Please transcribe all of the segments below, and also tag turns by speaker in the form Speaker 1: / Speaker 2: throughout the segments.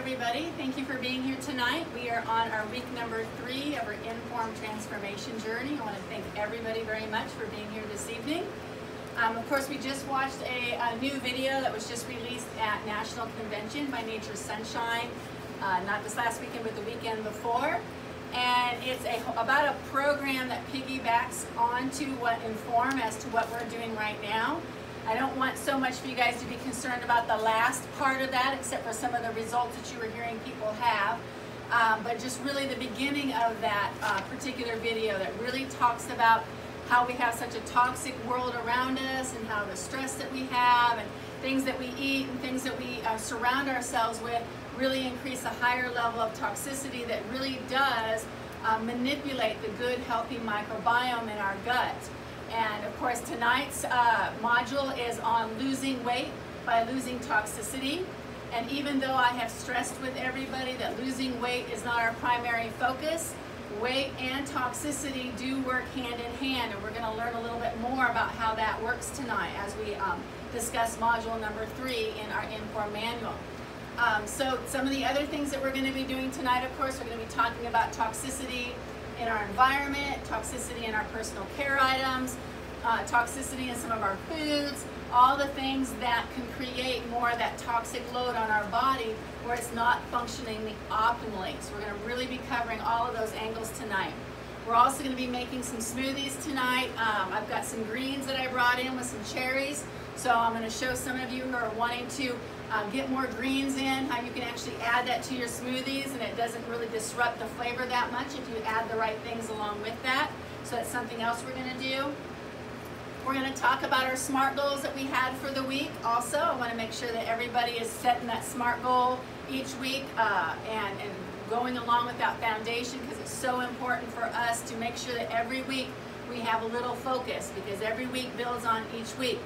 Speaker 1: everybody. Thank you for being here tonight. We are on our week number three of our Informed Transformation Journey. I want to thank everybody very much for being here this evening. Um, of course, we just watched a, a, new video that was just released at National Convention by Nature Sunshine, uh, not this last weekend, but the weekend before. And it's a, about a program that piggybacks onto what Inform as to what we're doing right now. I don't want so much for you guys to be concerned about the last part of that, except for some of the results that you were hearing people have. Um, but just really the beginning of that uh, particular video that really talks about how we have such a toxic world around us and how the stress that we have and things that we eat and things that we uh, surround ourselves with really increase a higher level of toxicity that really does uh, manipulate the good healthy microbiome in our gut. And of course, tonight's uh, module is on losing weight by losing toxicity. And even though I have stressed with everybody that losing weight is not our primary focus, weight and toxicity do work hand in hand. And we're going to learn a little bit more about how that works tonight as we um, discuss module number three in our Inform manual. Um, so some of the other things that we're going to be doing tonight, of course, we're going to be talking about toxicity in our environment, toxicity in our personal care items, uh, toxicity in some of our foods, all the things that can create more of that toxic load on our body where it's not functioning the optimally. So we're going to really be covering all of those angles tonight. We're also going to be making some smoothies tonight. Um, I've got some greens that I brought in with some cherries. So I'm going to show some of you who are wanting to um, get more greens in, how you can actually add that to your smoothies and it doesn't really disrupt the flavor that much if you add the right things along with that. So that's something else we're going to do. We're going to talk about our SMART goals that we had for the week. Also, I want to make sure that everybody is setting that SMART goal each week uh, and, and going along with that foundation because it's so important for us to make sure that every week we have a little focus because every week builds on each week.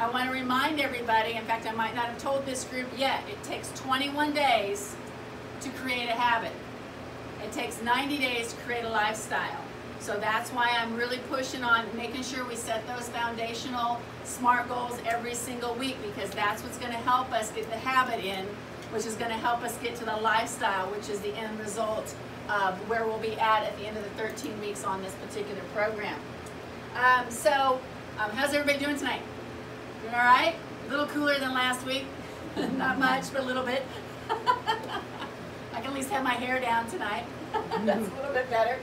Speaker 1: I want to remind everybody, in fact, I might not have told this group yet, it takes 21 days to create a habit. It takes 90 days to create a lifestyle. So that's why I'm really pushing on making sure we set those foundational SMART goals every single week because that's what's going to help us get the habit in, which is going to help us get to the lifestyle, which is the end result of where we'll be at at the end of the 13 weeks on this particular program. Um, so, um, how's everybody doing tonight? All right? A little cooler than last week. Not much, but a little bit. I can at least have my hair down tonight. That's a little bit better.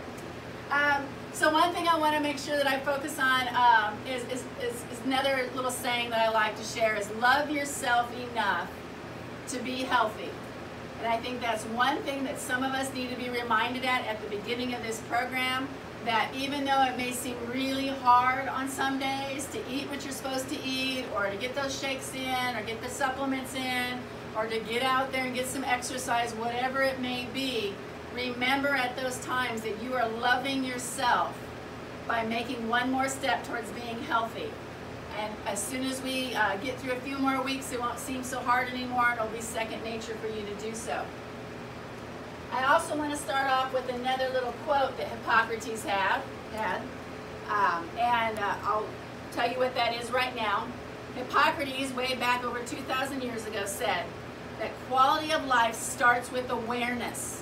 Speaker 1: Um, so one thing I want to make sure that I focus on um, is, is, is, is another little saying that I like to share is love yourself enough to be healthy. And I think that's one thing that some of us need to be reminded at at the beginning of this program that even though it may seem really hard on some days to eat what you're supposed to eat or to get those shakes in or get the supplements in or to get out there and get some exercise, whatever it may be, remember at those times that you are loving yourself by making one more step towards being healthy. And as soon as we uh, get through a few more weeks, it won't seem so hard anymore it'll be second nature for you to do so. I also want to start off with another little quote that Hippocrates have, had. Um, and uh, I'll tell you what that is right now. Hippocrates, way back over 2,000 years ago, said that quality of life starts with awareness.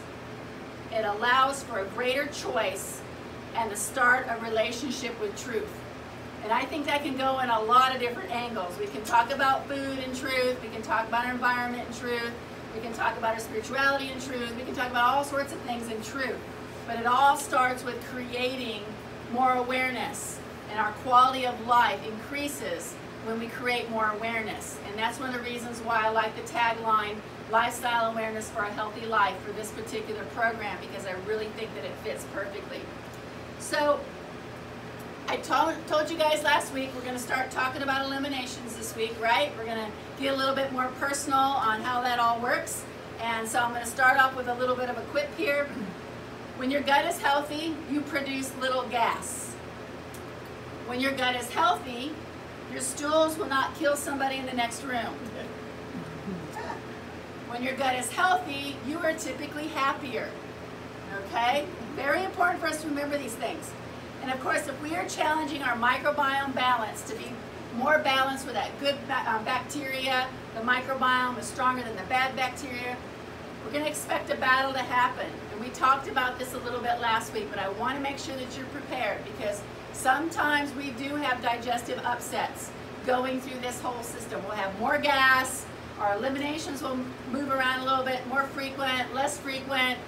Speaker 1: It allows for a greater choice and the start of relationship with truth. And I think that can go in a lot of different angles. We can talk about food and truth. We can talk about our environment and truth. We can talk about our spirituality and truth. We can talk about all sorts of things in truth. But it all starts with creating more awareness. And our quality of life increases when we create more awareness. And that's one of the reasons why I like the tagline, Lifestyle Awareness for a Healthy Life, for this particular program, because I really think that it fits perfectly. So, I told, told you guys last week we're going to start talking about eliminations this week, right? We're going to get a little bit more personal on how that all works. And so I'm going to start off with a little bit of a quip here. When your gut is healthy, you produce little gas. When your gut is healthy, your stools will not kill somebody in the next room. When your gut is healthy, you are typically happier. Okay? Very important for us to remember these things. And of course, if we are challenging our microbiome balance to be more balanced with that good um, bacteria, the microbiome is stronger than the bad bacteria, we're going to expect a battle to happen. And we talked about this a little bit last week, but I want to make sure that you're prepared because sometimes we do have digestive upsets going through this whole system. We'll have more gas, our eliminations will move around a little bit, more frequent, less frequent,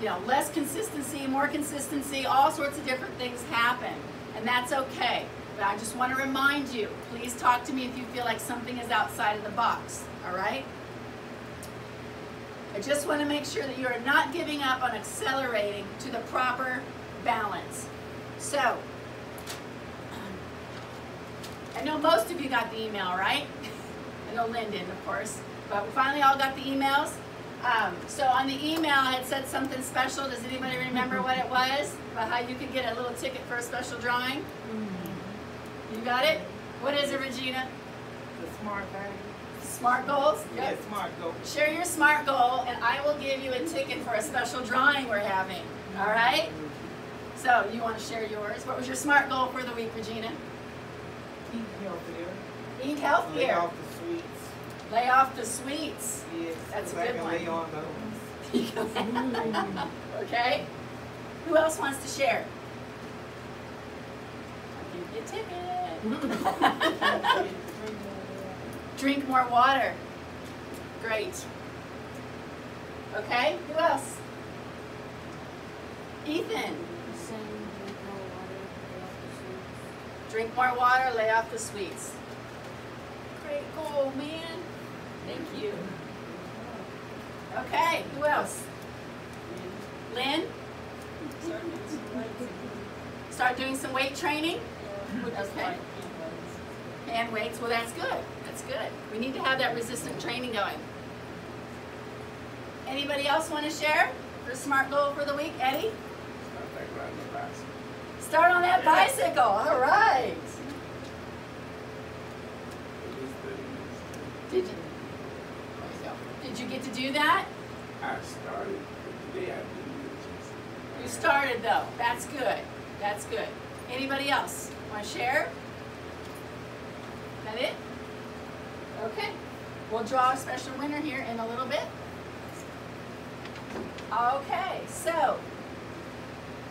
Speaker 1: you know, less consistency, more consistency, all sorts of different things happen. And that's okay. But I just want to remind you, please talk to me if you feel like something is outside of the box, all right? I just want to make sure that you are not giving up on accelerating to the proper balance. So, I know most of you got the email, right? I know Lyndon, of course, but we finally all got the emails. Um, so on the email, it said something special. Does anybody remember what it was? About how you could get a little ticket for a special drawing? You got it? What is it, Regina?
Speaker 2: The smart value.
Speaker 1: Smart goals?
Speaker 2: Yeah, smart goal.
Speaker 1: Share your SMART goal, and I will give you a ticket for a special drawing we're having. All right? So, you want to share yours? What was your SMART goal for the week, Regina?
Speaker 2: Eat healthier.
Speaker 1: Eat healthier.
Speaker 2: Off the sweets.
Speaker 1: Lay off the sweets.
Speaker 2: Yes.
Speaker 1: That's a good one.
Speaker 2: lay on those.
Speaker 1: okay? Who else wants to share? I'll give you a ticket. Drink more water. Great. Okay, who else? Ethan, drink more water, lay off the sweets. Great goal, man. Thank you. Okay, who else? Lynn? Start doing some weight training? Okay. And weights, well that's good, that's good. We need to have that resistant training going. Anybody else want to share for SMART goal for the week? Eddie? Start on that bicycle, all right. Did you, there you go. Did you get to do that?
Speaker 3: I started today. I did
Speaker 1: You started though, that's good, that's good. Anybody else want to share? That it? Okay, we'll draw a special winner here in a little bit. Okay, so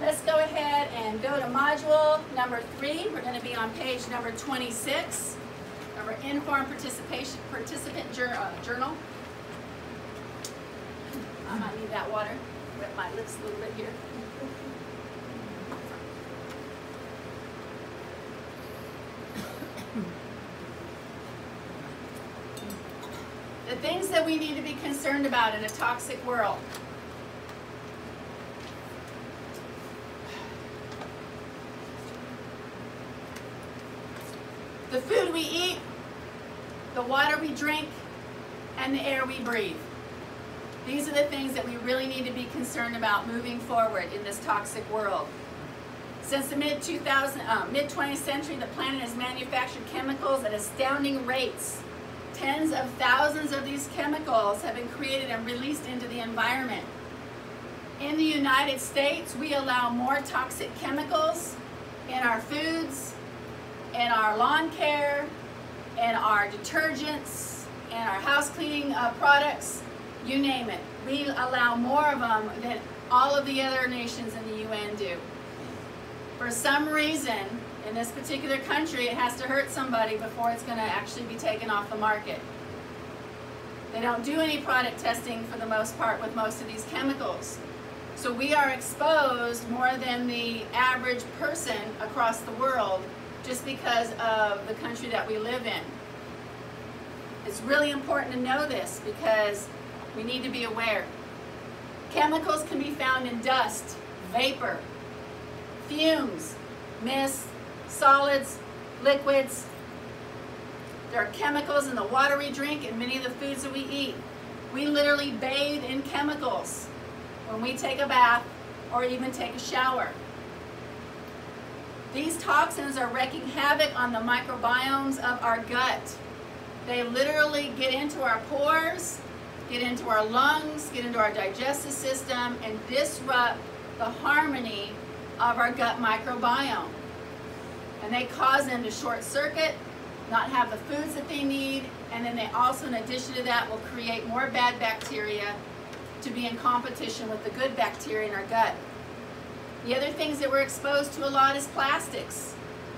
Speaker 1: let's go ahead and go to module number three. We're going to be on page number 26 of our informed participation participant uh, journal. I might need that water. Wet my lips a little bit here. The things that we need to be concerned about in a toxic world. The food we eat, the water we drink, and the air we breathe. These are the things that we really need to be concerned about moving forward in this toxic world. Since the mid 2000, uh, mid 20th century, the planet has manufactured chemicals at astounding rates. Tens of thousands of these chemicals have been created and released into the environment. In the United States, we allow more toxic chemicals in our foods, in our lawn care, in our detergents, in our house cleaning uh, products, you name it. We allow more of them than all of the other nations in the UN do. For some reason, in this particular country, it has to hurt somebody before it's going to actually be taken off the market. They don't do any product testing for the most part with most of these chemicals. So we are exposed more than the average person across the world just because of the country that we live in. It's really important to know this because we need to be aware. Chemicals can be found in dust, vapor, fumes, mist, solids, liquids. There are chemicals in the water we drink and many of the foods that we eat. We literally bathe in chemicals when we take a bath or even take a shower. These toxins are wreaking havoc on the microbiomes of our gut. They literally get into our pores, get into our lungs, get into our digestive system, and disrupt the harmony of our gut microbiome. And they cause them to short circuit, not have the foods that they need, and then they also, in addition to that, will create more bad bacteria to be in competition with the good bacteria in our gut. The other things that we're exposed to a lot is plastics.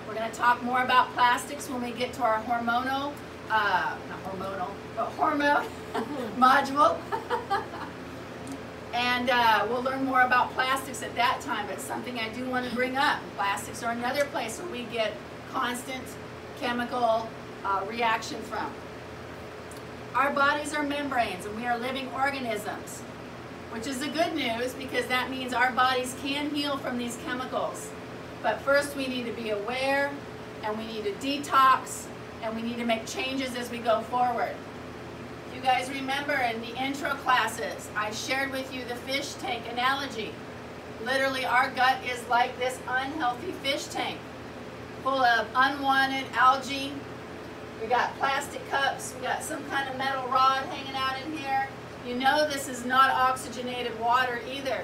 Speaker 1: We're going to talk more about plastics when we get to our hormonal, uh, not hormonal, but hormone module. and uh, we'll learn more about plastics at that time, but something I do want to bring up. Plastics are another place where we get constant chemical uh, reaction from. Our bodies are membranes and we are living organisms, which is the good news because that means our bodies can heal from these chemicals. But first we need to be aware and we need to detox and we need to make changes as we go forward. You guys remember in the intro classes, I shared with you the fish tank analogy. Literally our gut is like this unhealthy fish tank full of unwanted algae. We got plastic cups, we got some kind of metal rod hanging out in here. You know this is not oxygenated water either.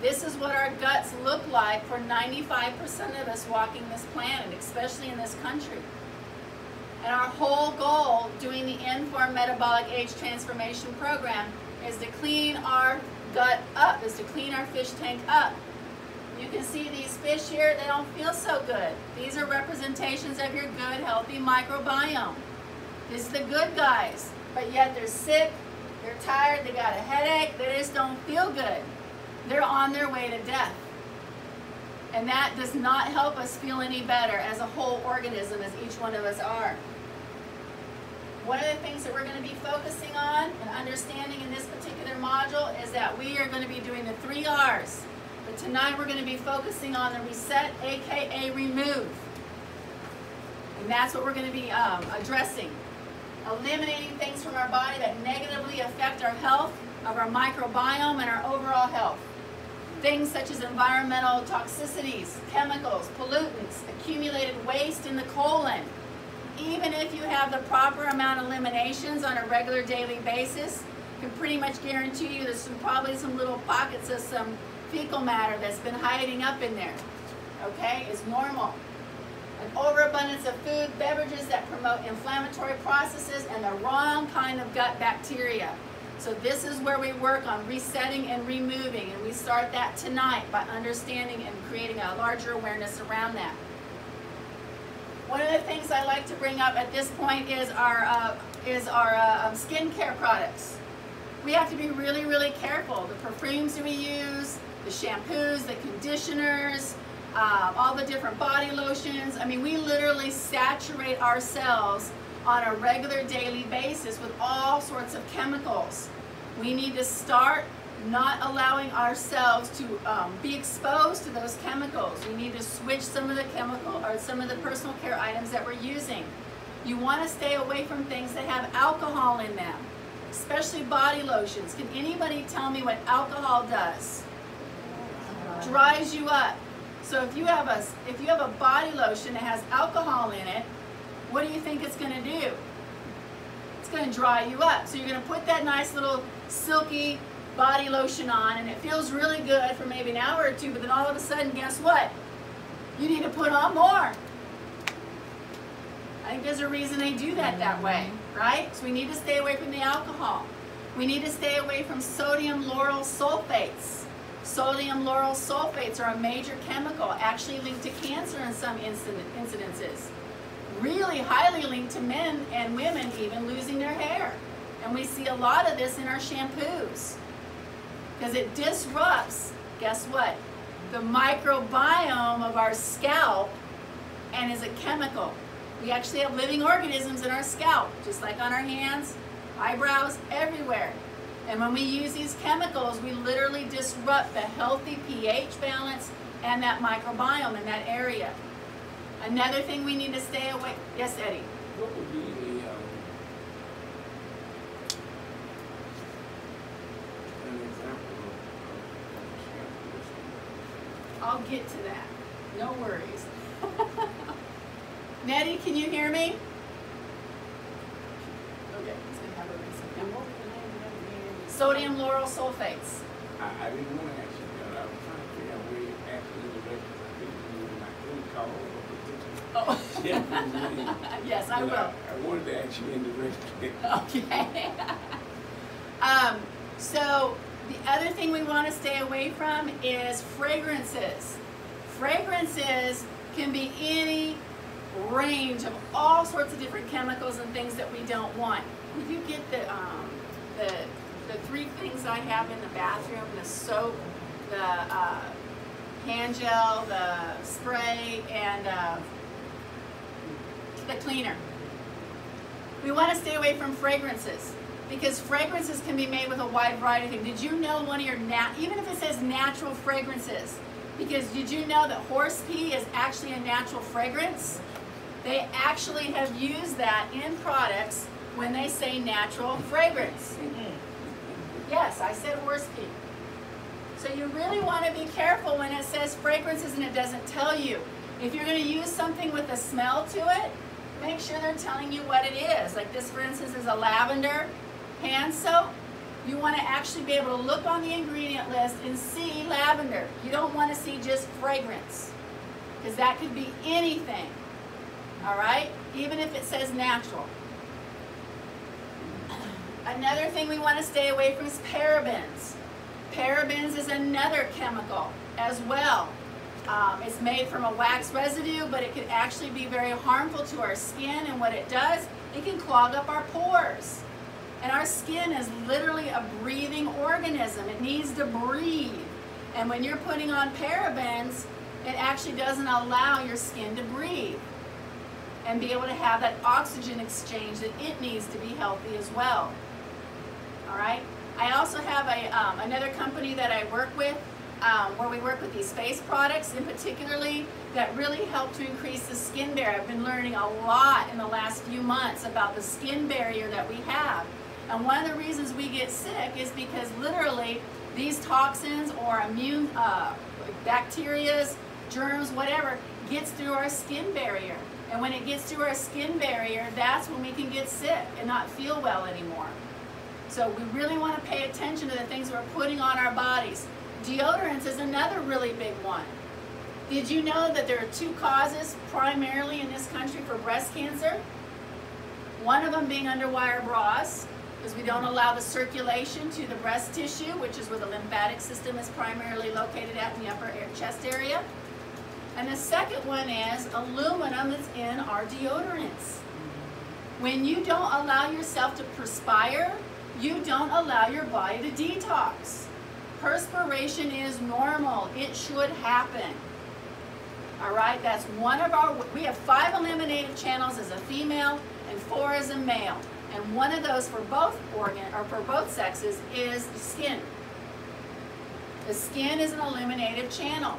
Speaker 1: This is what our guts look like for 95% of us walking this planet, especially in this country. And our whole goal doing the Inform Metabolic Age Transformation Program is to clean our gut up, is to clean our fish tank up. You can see these fish here, they don't feel so good. These are representations of your good, healthy microbiome. This is the good guys, but yet they're sick, they're tired, they got a headache, they just don't feel good they're on their way to death. And that does not help us feel any better as a whole organism, as each one of us are. One of the things that we're going to be focusing on and understanding in this particular module is that we are going to be doing the three R's. But tonight we're going to be focusing on the reset, aka remove. And that's what we're going to be um, addressing. Eliminating things from our body that negatively affect our health, of our microbiome, and our overall health. Things such as environmental toxicities, chemicals, pollutants, accumulated waste in the colon. Even if you have the proper amount of eliminations on a regular daily basis, can pretty much guarantee you there's some, probably some little pockets of some fecal matter that's been hiding up in there. Okay, it's normal. An overabundance of food, beverages that promote inflammatory processes and the wrong kind of gut bacteria. So this is where we work on resetting and removing, and we start that tonight by understanding and creating a larger awareness around that. One of the things I like to bring up at this point is our uh, is our uh, um, skincare products. We have to be really, really careful. The perfumes that we use, the shampoos, the conditioners, uh, all the different body lotions. I mean, we literally saturate ourselves on a regular daily basis with all sorts of chemicals. We need to start not allowing ourselves to um, be exposed to those chemicals. We need to switch some of the chemical or some of the personal care items that we're using. You want to stay away from things that have alcohol in them, especially body lotions. Can anybody tell me what alcohol does? Dries you up. So if you have a if you have a body lotion that has alcohol in it, what do you think it's going to do? It's going to dry you up. So you're going to put that nice little silky body lotion on and it feels really good for maybe an hour or two, but then all of a sudden, guess what? You need to put on more. I think there's a reason they do that that way, right? So we need to stay away from the alcohol. We need to stay away from sodium lauryl sulfates. Sodium lauryl sulfates are a major chemical, actually linked to cancer in some incidences really highly linked to men and women even losing their hair. And we see a lot of this in our shampoos. Because it disrupts, guess what? The microbiome of our scalp and is a chemical. We actually have living organisms in our scalp, just like on our hands, eyebrows, everywhere. And when we use these chemicals, we literally disrupt the healthy pH balance and that microbiome in that area. Another thing we need to stay away. Yes, Eddie.
Speaker 3: What would be the, um, an example of, of
Speaker 1: I'll get to that. No worries. Nettie, can you hear me? Okay, he's gonna have a reason. Sodium lauryl sulfates.
Speaker 3: I, I didn't want to ask you that, I was trying to figure out where you actually directed, I think you were my phone call
Speaker 1: Oh. Yes, I
Speaker 3: But
Speaker 1: will.
Speaker 3: I wanted to ask you indirectly.
Speaker 1: Okay. um, so The other thing we want to stay away from is fragrances. Fragrances can be any range of all sorts of different chemicals and things that we don't want. If you get the, um, the, the three things I have in the bathroom, the soap, the uh, hand gel, the spray, and uh, the cleaner. We want to stay away from fragrances because fragrances can be made with a wide variety of things. Did you know one of your nat even if it says natural fragrances, because did you know that horse pee is actually a natural fragrance? They actually have used that in products when they say natural fragrance. Yes, I said horse pee. So you really want to be careful when it says fragrances and it doesn't tell you. If you're going to use something with a smell to it, make sure they're telling you what it is. Like this, for instance, is a lavender hand soap. You want to actually be able to look on the ingredient list and see lavender. You don't want to see just fragrance because that could be anything. All right? Even if it says natural. Another thing we want to stay away from is parabens. Parabens is another chemical as well. Um, it's made from a wax residue, but it can actually be very harmful to our skin. And what it does, it can clog up our pores. And our skin is literally a breathing organism. It needs to breathe. And when you're putting on parabens, it actually doesn't allow your skin to breathe and be able to have that oxygen exchange that it needs to be healthy as well. All right. I also have a um, another company that I work with um, where we work with these face products in particularly that really help to increase the skin barrier. I've been learning a lot in the last few months about the skin barrier that we have. And one of the reasons we get sick is because literally these toxins or immune uh, bacterias, germs, whatever, gets through our skin barrier. And when it gets through our skin barrier, that's when we can get sick and not feel well anymore. So we really want to pay attention to the things we're putting on our bodies. Deodorants is another really big one. Did you know that there are two causes primarily in this country for breast cancer? One of them being underwire bras, because we don't allow the circulation to the breast tissue, which is where the lymphatic system is primarily located at in the upper chest area. And the second one is aluminum that's in our deodorants. When you don't allow yourself to perspire, you don't allow your body to detox. Perspiration is normal. It should happen. All right, that's one of our, we have five eliminative channels as a female and four as a male. And one of those for both organ or for both sexes is the skin. The skin is an eliminative channel.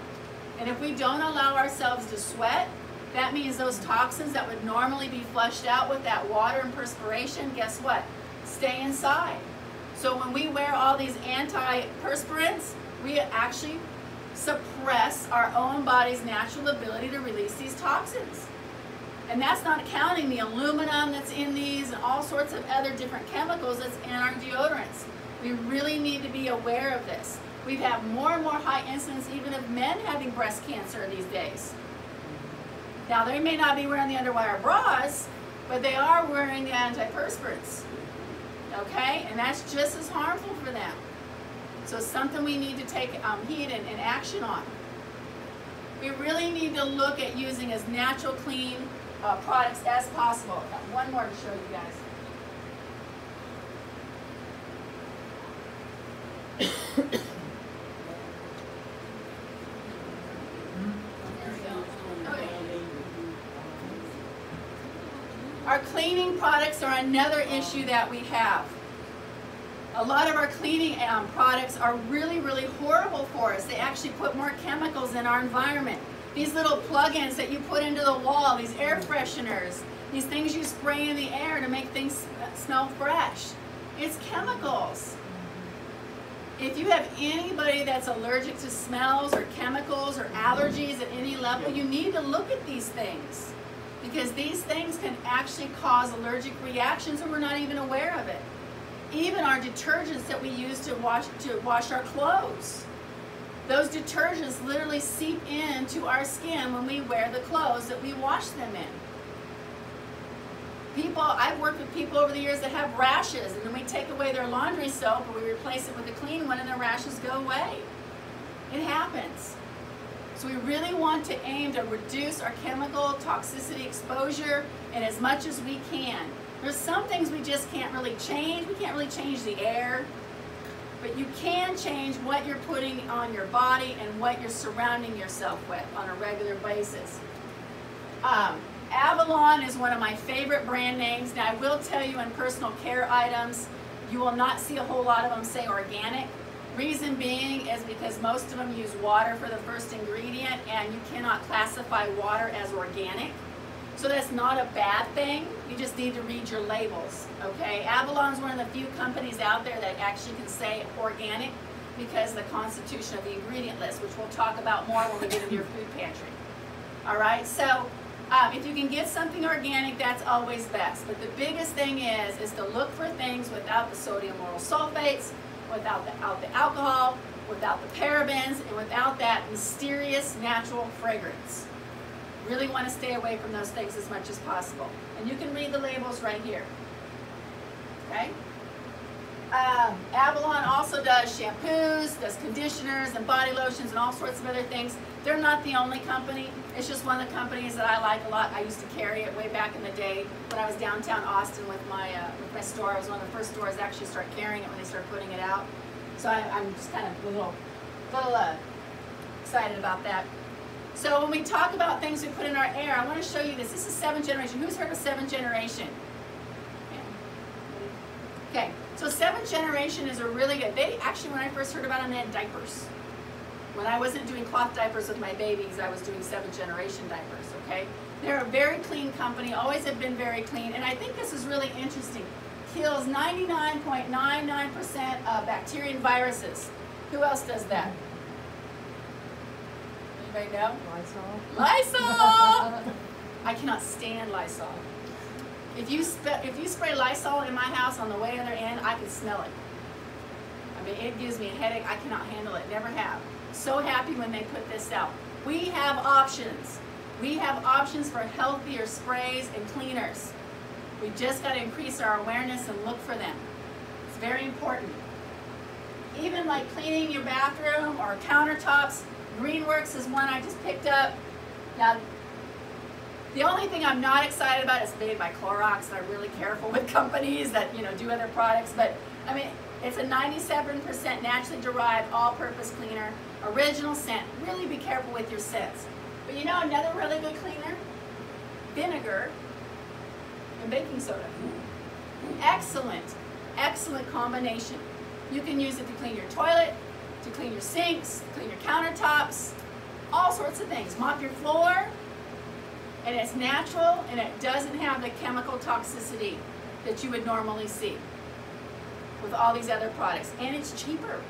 Speaker 1: And if we don't allow ourselves to sweat, that means those toxins that would normally be flushed out with that water and perspiration, guess what? Stay inside. So when we wear all these antiperspirants, we actually suppress our own body's natural ability to release these toxins. And that's not counting the aluminum that's in these and all sorts of other different chemicals that's in our deodorants. We really need to be aware of this. We've had more and more high incidence even of men having breast cancer these days. Now they may not be wearing the underwire bras, but they are wearing the antiperspirants. Okay? And that's just as harmful for them. So it's something we need to take um, heed and, and action on. We really need to look at using as natural, clean uh, products as possible. Got one more to show you guys. Our cleaning products are another issue that we have. A lot of our cleaning um, products are really, really horrible for us. They actually put more chemicals in our environment. These little plug-ins that you put into the wall, these air fresheners, these things you spray in the air to make things uh, smell fresh. It's chemicals. If you have anybody that's allergic to smells or chemicals or allergies at any level, you need to look at these things because these things can actually cause allergic reactions and we're not even aware of it. Even our detergents that we use to wash to wash our clothes. Those detergents literally seep into our skin when we wear the clothes that we wash them in. People, I've worked with people over the years that have rashes, and then we take away their laundry soap and we replace it with a clean one, and the rashes go away. It happens. So we really want to aim to reduce our chemical toxicity exposure and as much as we can. There's some things we just can't really change. We can't really change the air, but you can change what you're putting on your body and what you're surrounding yourself with on a regular basis. Um, Avalon is one of my favorite brand names. Now I will tell you in personal care items, you will not see a whole lot of them say organic. Reason being is because most of them use water for the first ingredient and you cannot classify water as organic. So that's not a bad thing. You just need to read your labels, okay? Avalon's one of the few companies out there that actually can say organic because of the constitution of the ingredient list, which we'll talk about more when we get into your food pantry. All right, so um, if you can get something organic, that's always best. But the biggest thing is, is to look for things without the sodium lauryl sulfates, without the, without the alcohol, without the parabens, and without that mysterious natural fragrance. Really want to stay away from those things as much as possible. And you can read the labels right here. Okay? Um, Avalon also does shampoos, does conditioners and body lotions and all sorts of other things. They're not the only company. It's just one of the companies that I like a lot. I used to carry it way back in the day when I was downtown Austin with my uh, with my store. I was one of the first stores to actually start carrying it when they started putting it out. So I, am just kind of a little, little uh, excited about that. So when we talk about things we put in our air, I want to show you this. This is seventh generation. Who's heard of seventh generation? Okay, so seventh generation is a really good. They actually, when I first heard about them, they had diapers. When I wasn't doing cloth diapers with my babies, I was doing seventh generation diapers. Okay, they're a very clean company. Always have been very clean, and I think this is really interesting. Kills 99.99% of bacteria and viruses. Who else does that? Anybody know?
Speaker 2: Lysol.
Speaker 1: Lysol! I cannot stand Lysol. If you, if you spray Lysol in my house on the way other end, I can smell it. I mean, it gives me a headache. I cannot handle it. Never have. So happy when they put this out. We have options. We have options for healthier sprays and cleaners. We just got to increase our awareness and look for them. It's very important. Even like cleaning your bathroom or countertops, Greenworks is one I just picked up. Now, the only thing I'm not excited about is made by Clorox, and I'm really careful with companies that you know do other products. But I mean, it's a 97% naturally derived all-purpose cleaner, original scent. Really be careful with your scents. But you know another really good cleaner? Vinegar and baking soda. Excellent, excellent combination. You can use it to clean your toilet, to clean your sinks, clean your countertops, all sorts of things. Mop your floor, and it's natural and it doesn't have the chemical toxicity that you would normally see with all these other products. And it's cheaper.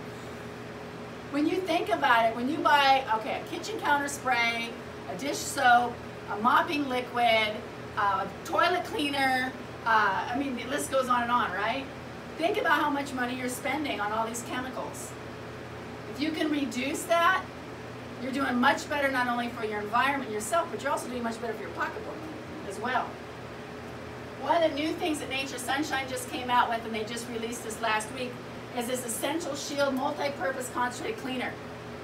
Speaker 1: When you think about it, when you buy, okay, a kitchen counter spray, a dish soap, a mopping liquid, a toilet cleaner, uh, I mean, the list goes on and on, right? Think about how much money you're spending on all these chemicals. If you can reduce that, you're doing much better not only for your environment yourself, but you're also doing much better for your pocketbook as well. One of the new things that Nature Sunshine just came out with, and they just released this last week, is this Essential Shield Multi-Purpose Concentrated Cleaner.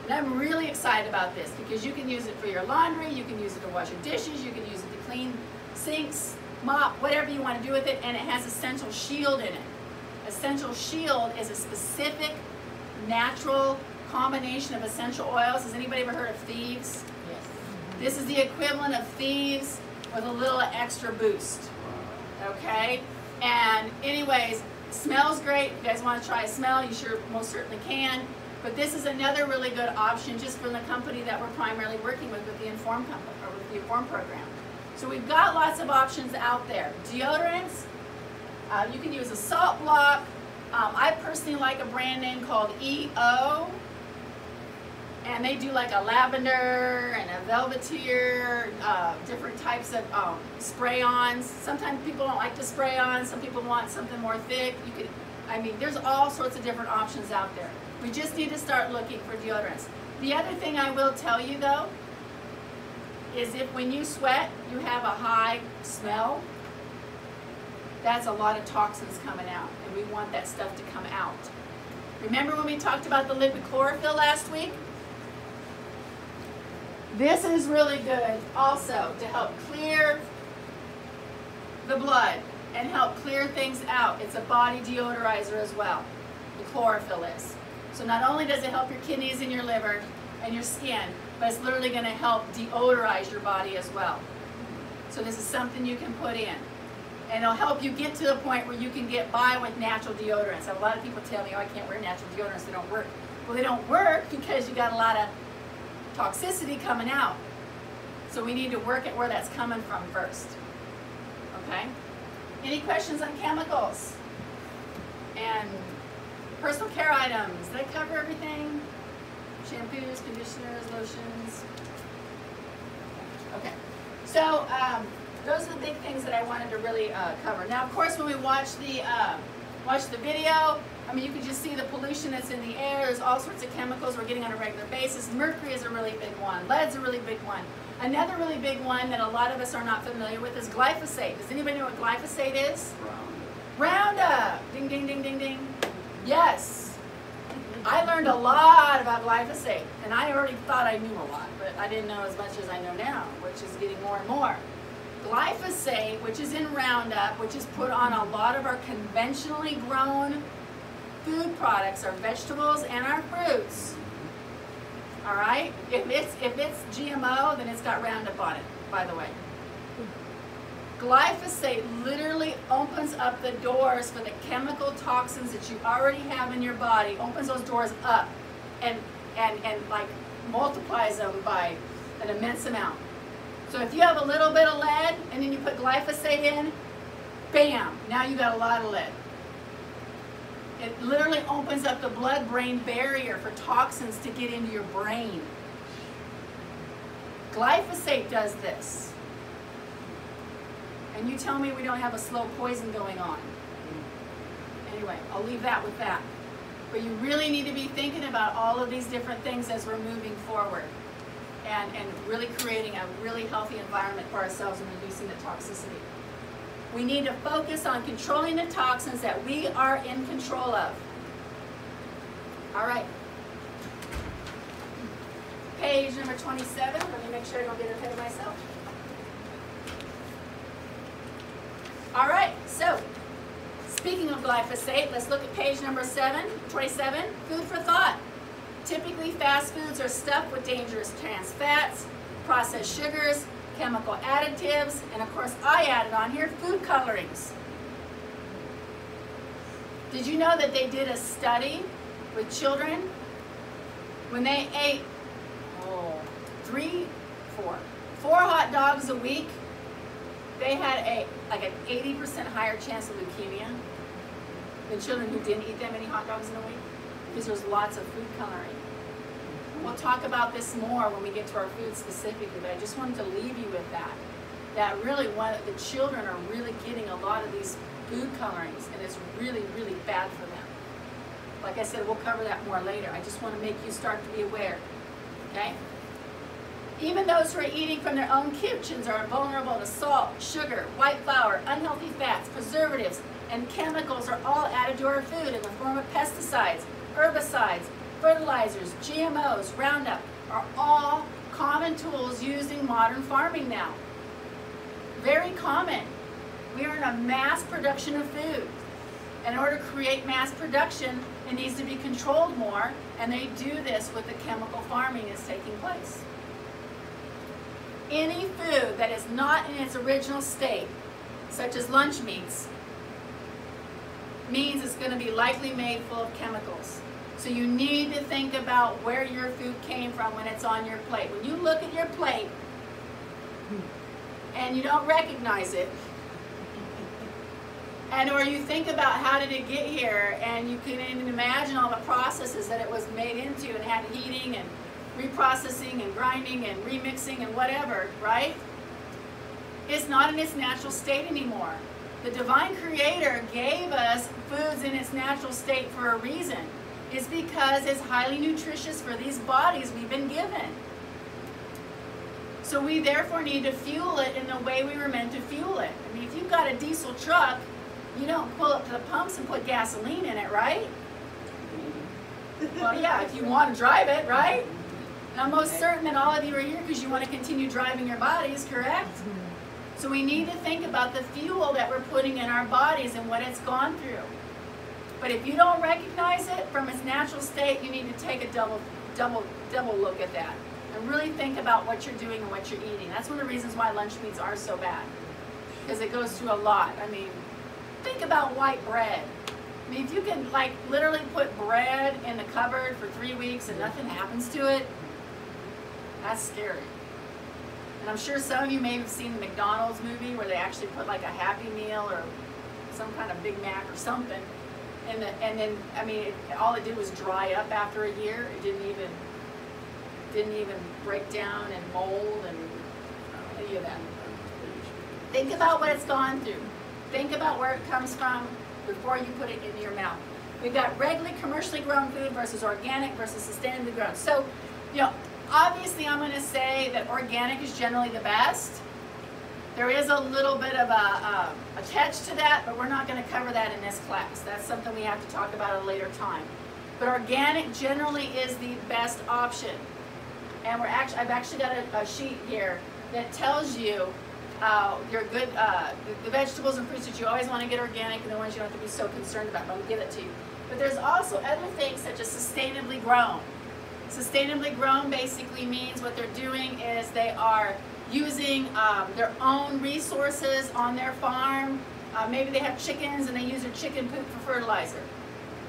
Speaker 1: And I'm really excited about this because you can use it for your laundry, you can use it to wash your dishes, you can use it to clean sinks, mop, whatever you want to do with it, and it has Essential Shield in it. Essential Shield is a specific natural combination of essential oils. Has anybody ever heard of thieves?
Speaker 2: Yes.
Speaker 1: This is the equivalent of thieves with a little extra boost. Okay? And anyways, smells great. If you guys want to try a smell, you sure most certainly can. But this is another really good option just from the company that we're primarily working with, with the Inform company or with the Inform program. So we've got lots of options out there. Deodorants, uh, you can use a salt block. Um, I personally like a brand name called EO and they do like a lavender and a vetiver, uh, different types of um, spray-ons. Sometimes people don't like to spray on. Some people want something more thick. You could, I mean, there's all sorts of different options out there. We just need to start looking for deodorants. The other thing I will tell you though, is if when you sweat, you have a high smell, that's a lot of toxins coming out, and we want that stuff to come out. Remember when we talked about the liquid chlorophyll last week? This is really good also to help clear the blood and help clear things out. It's a body deodorizer as well. The chlorophyll is. So not only does it help your kidneys and your liver and your skin, but it's literally going to help deodorize your body as well. So this is something you can put in. And it'll help you get to the point where you can get by with natural deodorants. A lot of people tell me, oh, I can't wear natural deodorants, they don't work. Well, they don't work because you got a lot of toxicity coming out. So we need to work at where that's coming from first. Okay? Any questions on chemicals? And personal care items? Did I cover everything? Shampoos, conditioners, lotions? Okay. So, um, those are the big things that I wanted to really uh, cover. Now, of course, when we watch the uh, watch the video, I mean, you can just see the pollution that's in the air. There's all sorts of chemicals we're getting on a regular basis. Mercury is a really big one. Lead's a really big one. Another really big one that a lot of us are not familiar with is glyphosate. Does anybody know what glyphosate is? Roundup. Ding, ding, ding, ding, ding. Yes. I learned a lot about glyphosate, and I already thought I knew a lot, but I didn't know as much as I know now, which is getting more and more. Glyphosate, which is in Roundup, which is put on a lot of our conventionally grown food products, our vegetables and our fruits. All right? If it's if it's GMO, then it's got Roundup on it, by the way. Glyphosate literally opens up the doors for the chemical toxins that you already have in your body, opens those doors up and and and like multiplies them by an immense amount. So if you have a little bit of lead and then you put glyphosate in, bam, now you got a lot of lead. It literally opens up the blood-brain barrier for toxins to get into your brain. Glyphosate does this. And you tell me we don't have a slow poison going on. Anyway, I'll leave that with that. But you really need to be thinking about all of these different things as we're moving forward and, and really creating a really healthy environment for ourselves and reducing the toxicity. We need to focus on controlling the toxins that we are in control of. All right. Page number 27. Let me make sure I don't get ahead of myself. All right, so speaking of glyphosate, let's look at page number seven, 27, food for thought. Typically, fast foods are stuffed with dangerous trans fats, processed sugars, chemical additives, and of course I added on here food colorings. Did you know that they did a study with children when they ate oh, three, four, four hot dogs a week? They had a like an 80% higher chance of leukemia than children who didn't eat that many hot dogs in a week because there's lots of food coloring. We'll talk about this more when we get to our food specifically, but I just wanted to leave you with that. That really, one, the children are really getting a lot of these food colorings, and it's really, really bad for them. Like I said, we'll cover that more later. I just want to make you start to be aware, okay? Even those who are eating from their own kitchens are vulnerable to salt, sugar, white flour, unhealthy fats, preservatives, and chemicals are all added to our food in the form of pesticides, herbicides, fertilizers, GMOs, Roundup are all common tools used in modern farming now. Very common. We are in a mass production of food. In order to create mass production, it needs to be controlled more, and they do this with the chemical farming that's taking place. Any food that is not in its original state, such as lunch meats, means it's going to be likely made full of chemicals. So you need to think about where your food came from when it's on your plate. When you look at your plate and you don't recognize it, and or you think about how did it get here and you can even imagine all the processes that it was made into and had heating and reprocessing and grinding and remixing and whatever, right? It's not in its natural state anymore. The divine creator gave us foods in its natural state for a reason. It's because it's highly nutritious for these bodies we've been given. So we therefore need to fuel it in the way we were meant to fuel it. I mean, if you've got a diesel truck You don't pull up to the pumps and put gasoline in it, right? Well, yeah, if you want to drive it, right? And I'm most certain that all of you are here because you want to continue driving your bodies, correct? So we need to think about the fuel that we're putting in our bodies and what it's gone through. But if you don't recognize it from its natural state, you need to take a double, double, double look at that and really think about what you're doing and what you're eating. That's one of the reasons why lunch meats are so bad because it goes through a lot. I mean, think about white bread. I mean, if you can like literally put bread in the cupboard for three weeks and nothing happens to it, that's scary. And I'm sure some of you may have seen the McDonald's movie where they actually put like a Happy Meal or some kind of Big Mac or something. And, the, and then, I mean, it, all it did was dry up after a year. It didn't even, didn't even break down and mold and uh, any of that. Think about what it's gone through. Think about where it comes from before you put it into your mouth. We've got regularly commercially grown food versus organic versus sustainably grown. So, you know, obviously I'm going to say that organic is generally the best. There is a little bit of a, a, a catch to that, but we're not going to cover that in this class. That's something we have to talk about at a later time. But organic generally is the best option. And we're actually, I've actually got a, a sheet here that tells you uh, your good, uh, the, the vegetables and fruits that you always want to get organic and the ones you don't have to be so concerned about, but I'll give it to you. But there's also other things such as sustainably grown. Sustainably grown basically means what they're doing is they are using um, their own resources on their farm. Uh, maybe they have chickens and they use their chicken poop for fertilizer.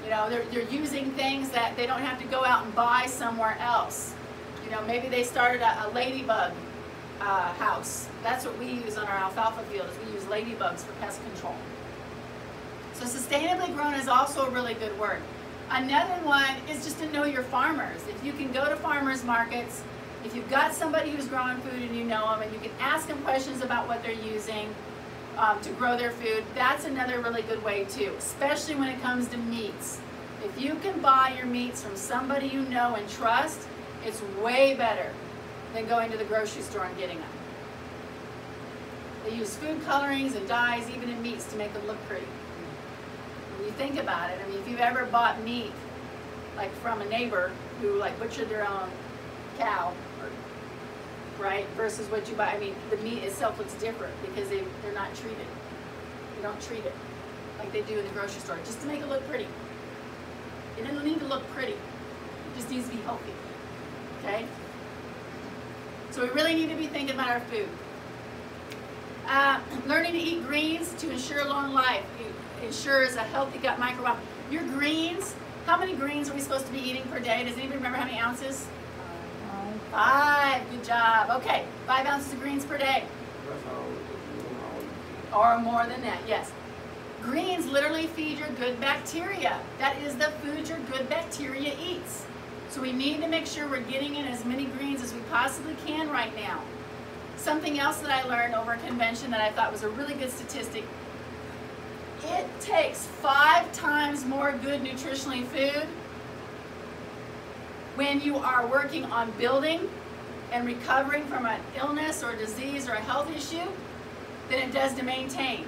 Speaker 1: You know, they're, they're using things that they don't have to go out and buy somewhere else. You know, maybe they started a, a ladybug uh, house. That's what we use on our alfalfa field is we use ladybugs for pest control. So sustainably grown is also a really good word. Another one is just to know your farmers. If you can go to farmers markets, if you've got somebody who's growing food and you know them and you can ask them questions about what they're using um, to grow their food, that's another really good way too, especially when it comes to meats. If you can buy your meats from somebody you know and trust, it's way better than going to the grocery store and getting them. They use food colorings and dyes, even in meats, to make them look pretty. When you think about it, I mean, if you've ever bought meat, like from a neighbor who like butchered their own cow, right, versus what you buy, I mean, the meat itself looks different because they, they're not treated. They don't treat it like they do in the grocery store, just to make it look pretty. It doesn't need to look pretty. It just needs to be healthy. Okay? So we really need to be thinking about our food. Uh, learning to eat greens to ensure long life it ensures a healthy gut microbiome. Your greens, how many greens are we supposed to be eating per day? Does anybody remember how many ounces? Five. Good job. Okay, five ounces of greens per day. Or more than that, yes. Greens literally feed your good bacteria. That is the food your good bacteria eats. So we need to make sure we're getting in as many greens as we possibly can right now. Something else that I learned over a convention that I thought was a really good statistic. It takes five times more good nutritionally food when you are working on building and recovering from an illness or disease or a health issue than it does to maintain.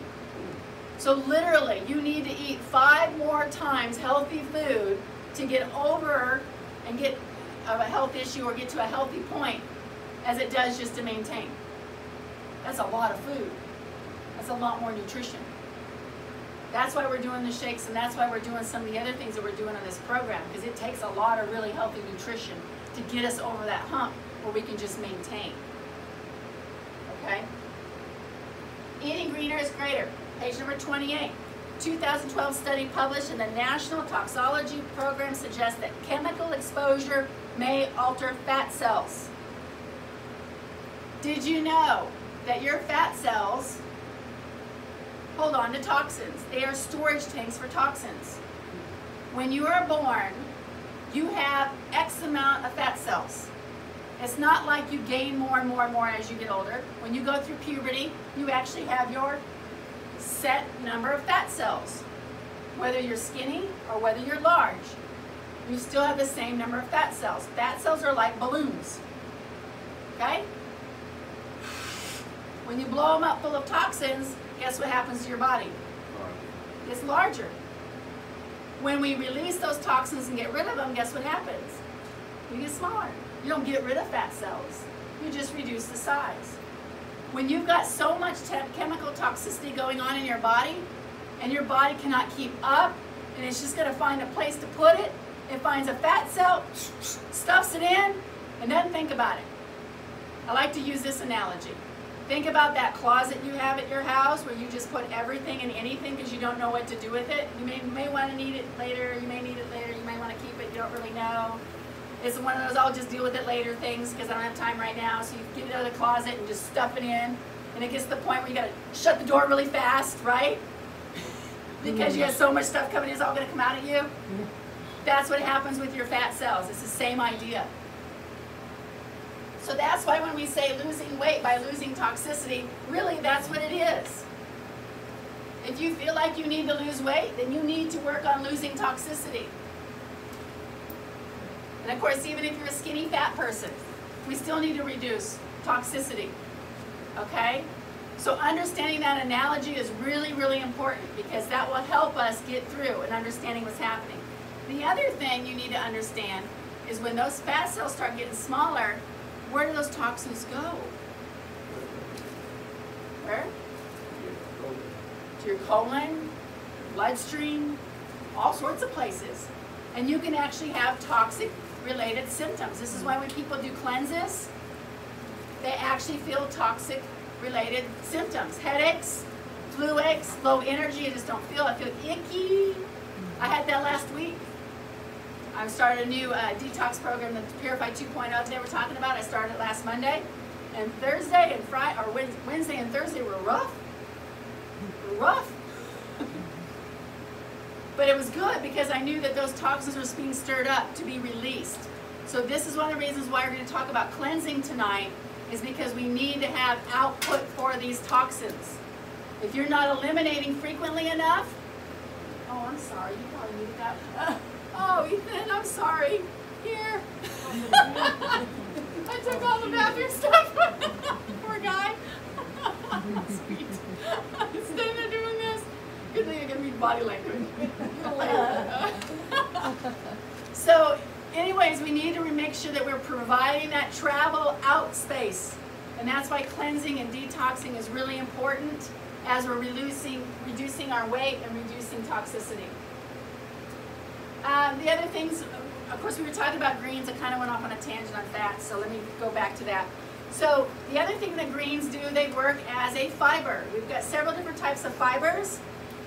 Speaker 1: So literally, you need to eat five more times healthy food to get over and get of a health issue or get to a healthy point as it does just to maintain. That's a lot of food. That's a lot more nutrition. That's why we're doing the shakes and that's why we're doing some of the other things that we're doing on this program because it takes a lot of really healthy nutrition to get us over that hump where we can just maintain. Okay? Eating greener is greater. Page number 28. 2012 study published in the National Toxicology Program suggests that chemical exposure may alter fat cells. Did you know that your fat cells hold on to toxins? They are storage tanks for toxins. When you are born, you have X amount of fat cells. It's not like you gain more and more and more as you get older. When you go through puberty, you actually have your set number of fat cells. Whether you're skinny or whether you're large, you still have the same number of fat cells. Fat cells are like balloons. Okay? When you blow them up full of toxins, guess what happens to your body? gets larger. When we release those toxins and get rid of them, guess what happens? You get smaller. You don't get rid of fat cells. You just reduce the size. When you've got so much chemical toxicity going on in your body, and your body cannot keep up, and it's just going to find a place to put it, it finds a fat cell, stuffs it in, and doesn't think about it. I like to use this analogy. Think about that closet you have at your house where you just put everything and anything because you don't know what to do with it. You may, may want to need it later, you may need it later, you may want to keep it, you don't really know. It's one of those I'll just deal with it later things because I don't have time right now. So you get it out of the closet and just stuff it in. And it gets to the point where you got to shut the door really fast, right? because you have so much stuff coming in, it's all going to come out at you. That's what happens with your fat cells. It's the same idea. So that's why when we say losing weight by losing toxicity, really that's what it is. If you feel like you need to lose weight, then you need to work on losing toxicity. And of course, even if you're a skinny fat person, we still need to reduce toxicity. Okay? So understanding that analogy is really, really important because that will help us get through and understanding what's happening. The other thing you need to understand is when those fat cells start getting smaller, where do those toxins go? Where? To your colon, bloodstream, all sorts of places. And you can actually have toxic related symptoms. This is why when people do cleanses, they actually feel toxic related symptoms. Headaches, flu aches, low energy, I just don't feel, I feel icky. I had that last week. I started a new uh, detox program, the Purify 2.0 that they were talking about. I started last Monday. And Thursday and Friday, or Wednesday and Thursday were rough. Rough. but it was good because I knew that those toxins were being stirred up to be released. So this is one of the reasons why we're going to talk about cleansing tonight is because we need to have output for these toxins. If you're not eliminating frequently enough, oh, I'm sorry, you probably needed that. Oh, Ethan, I'm sorry. Here. I took all the bathroom stuff. Poor guy. Sweet. Instead of doing this, good thing I can read body language. so, anyways, we need to make sure that we're providing that travel out space. And that's why cleansing and detoxing is really important as we're reducing, reducing our weight and reducing toxicity. Um, the other things, of course, we were talking about greens. I kind of went off on a tangent on that, so let me go back to that. So the other thing that greens do, they work as a fiber. We've got several different types of fibers,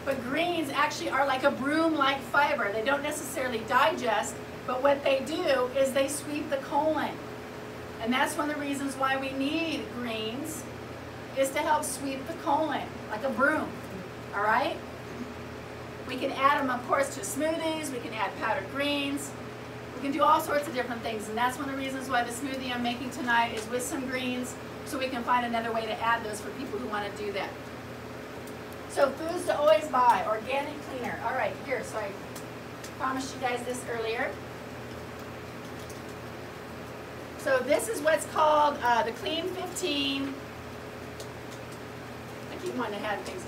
Speaker 1: but greens actually are like a broom-like fiber. They don't necessarily digest, but what they do is they sweep the colon. And that's one of the reasons why we need greens, is to help sweep the colon, like a broom, all right? We can add them, of course, to smoothies. We can add powdered greens. We can do all sorts of different things, and that's one of the reasons why the smoothie I'm making tonight is with some greens, so we can find another way to add those for people who want to do that. So foods to always buy, organic cleaner. All right, here, so I promised you guys this earlier. So this is what's called uh, the Clean 15. I keep wanting to have things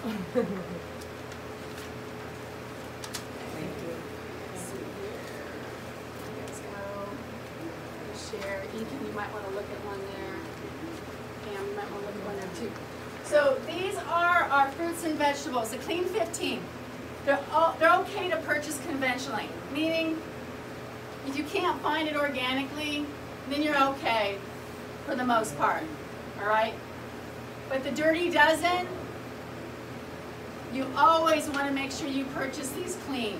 Speaker 1: in share. Ethan, you might want to look at one there. Pam, you might want to look at one there too. So these are our fruits and vegetables, the Clean 15. They're, all, they're okay to purchase conventionally, meaning if you can't find it organically, then you're okay for the most part, all right? But the Dirty Dozen, you always want to make sure you purchase these clean.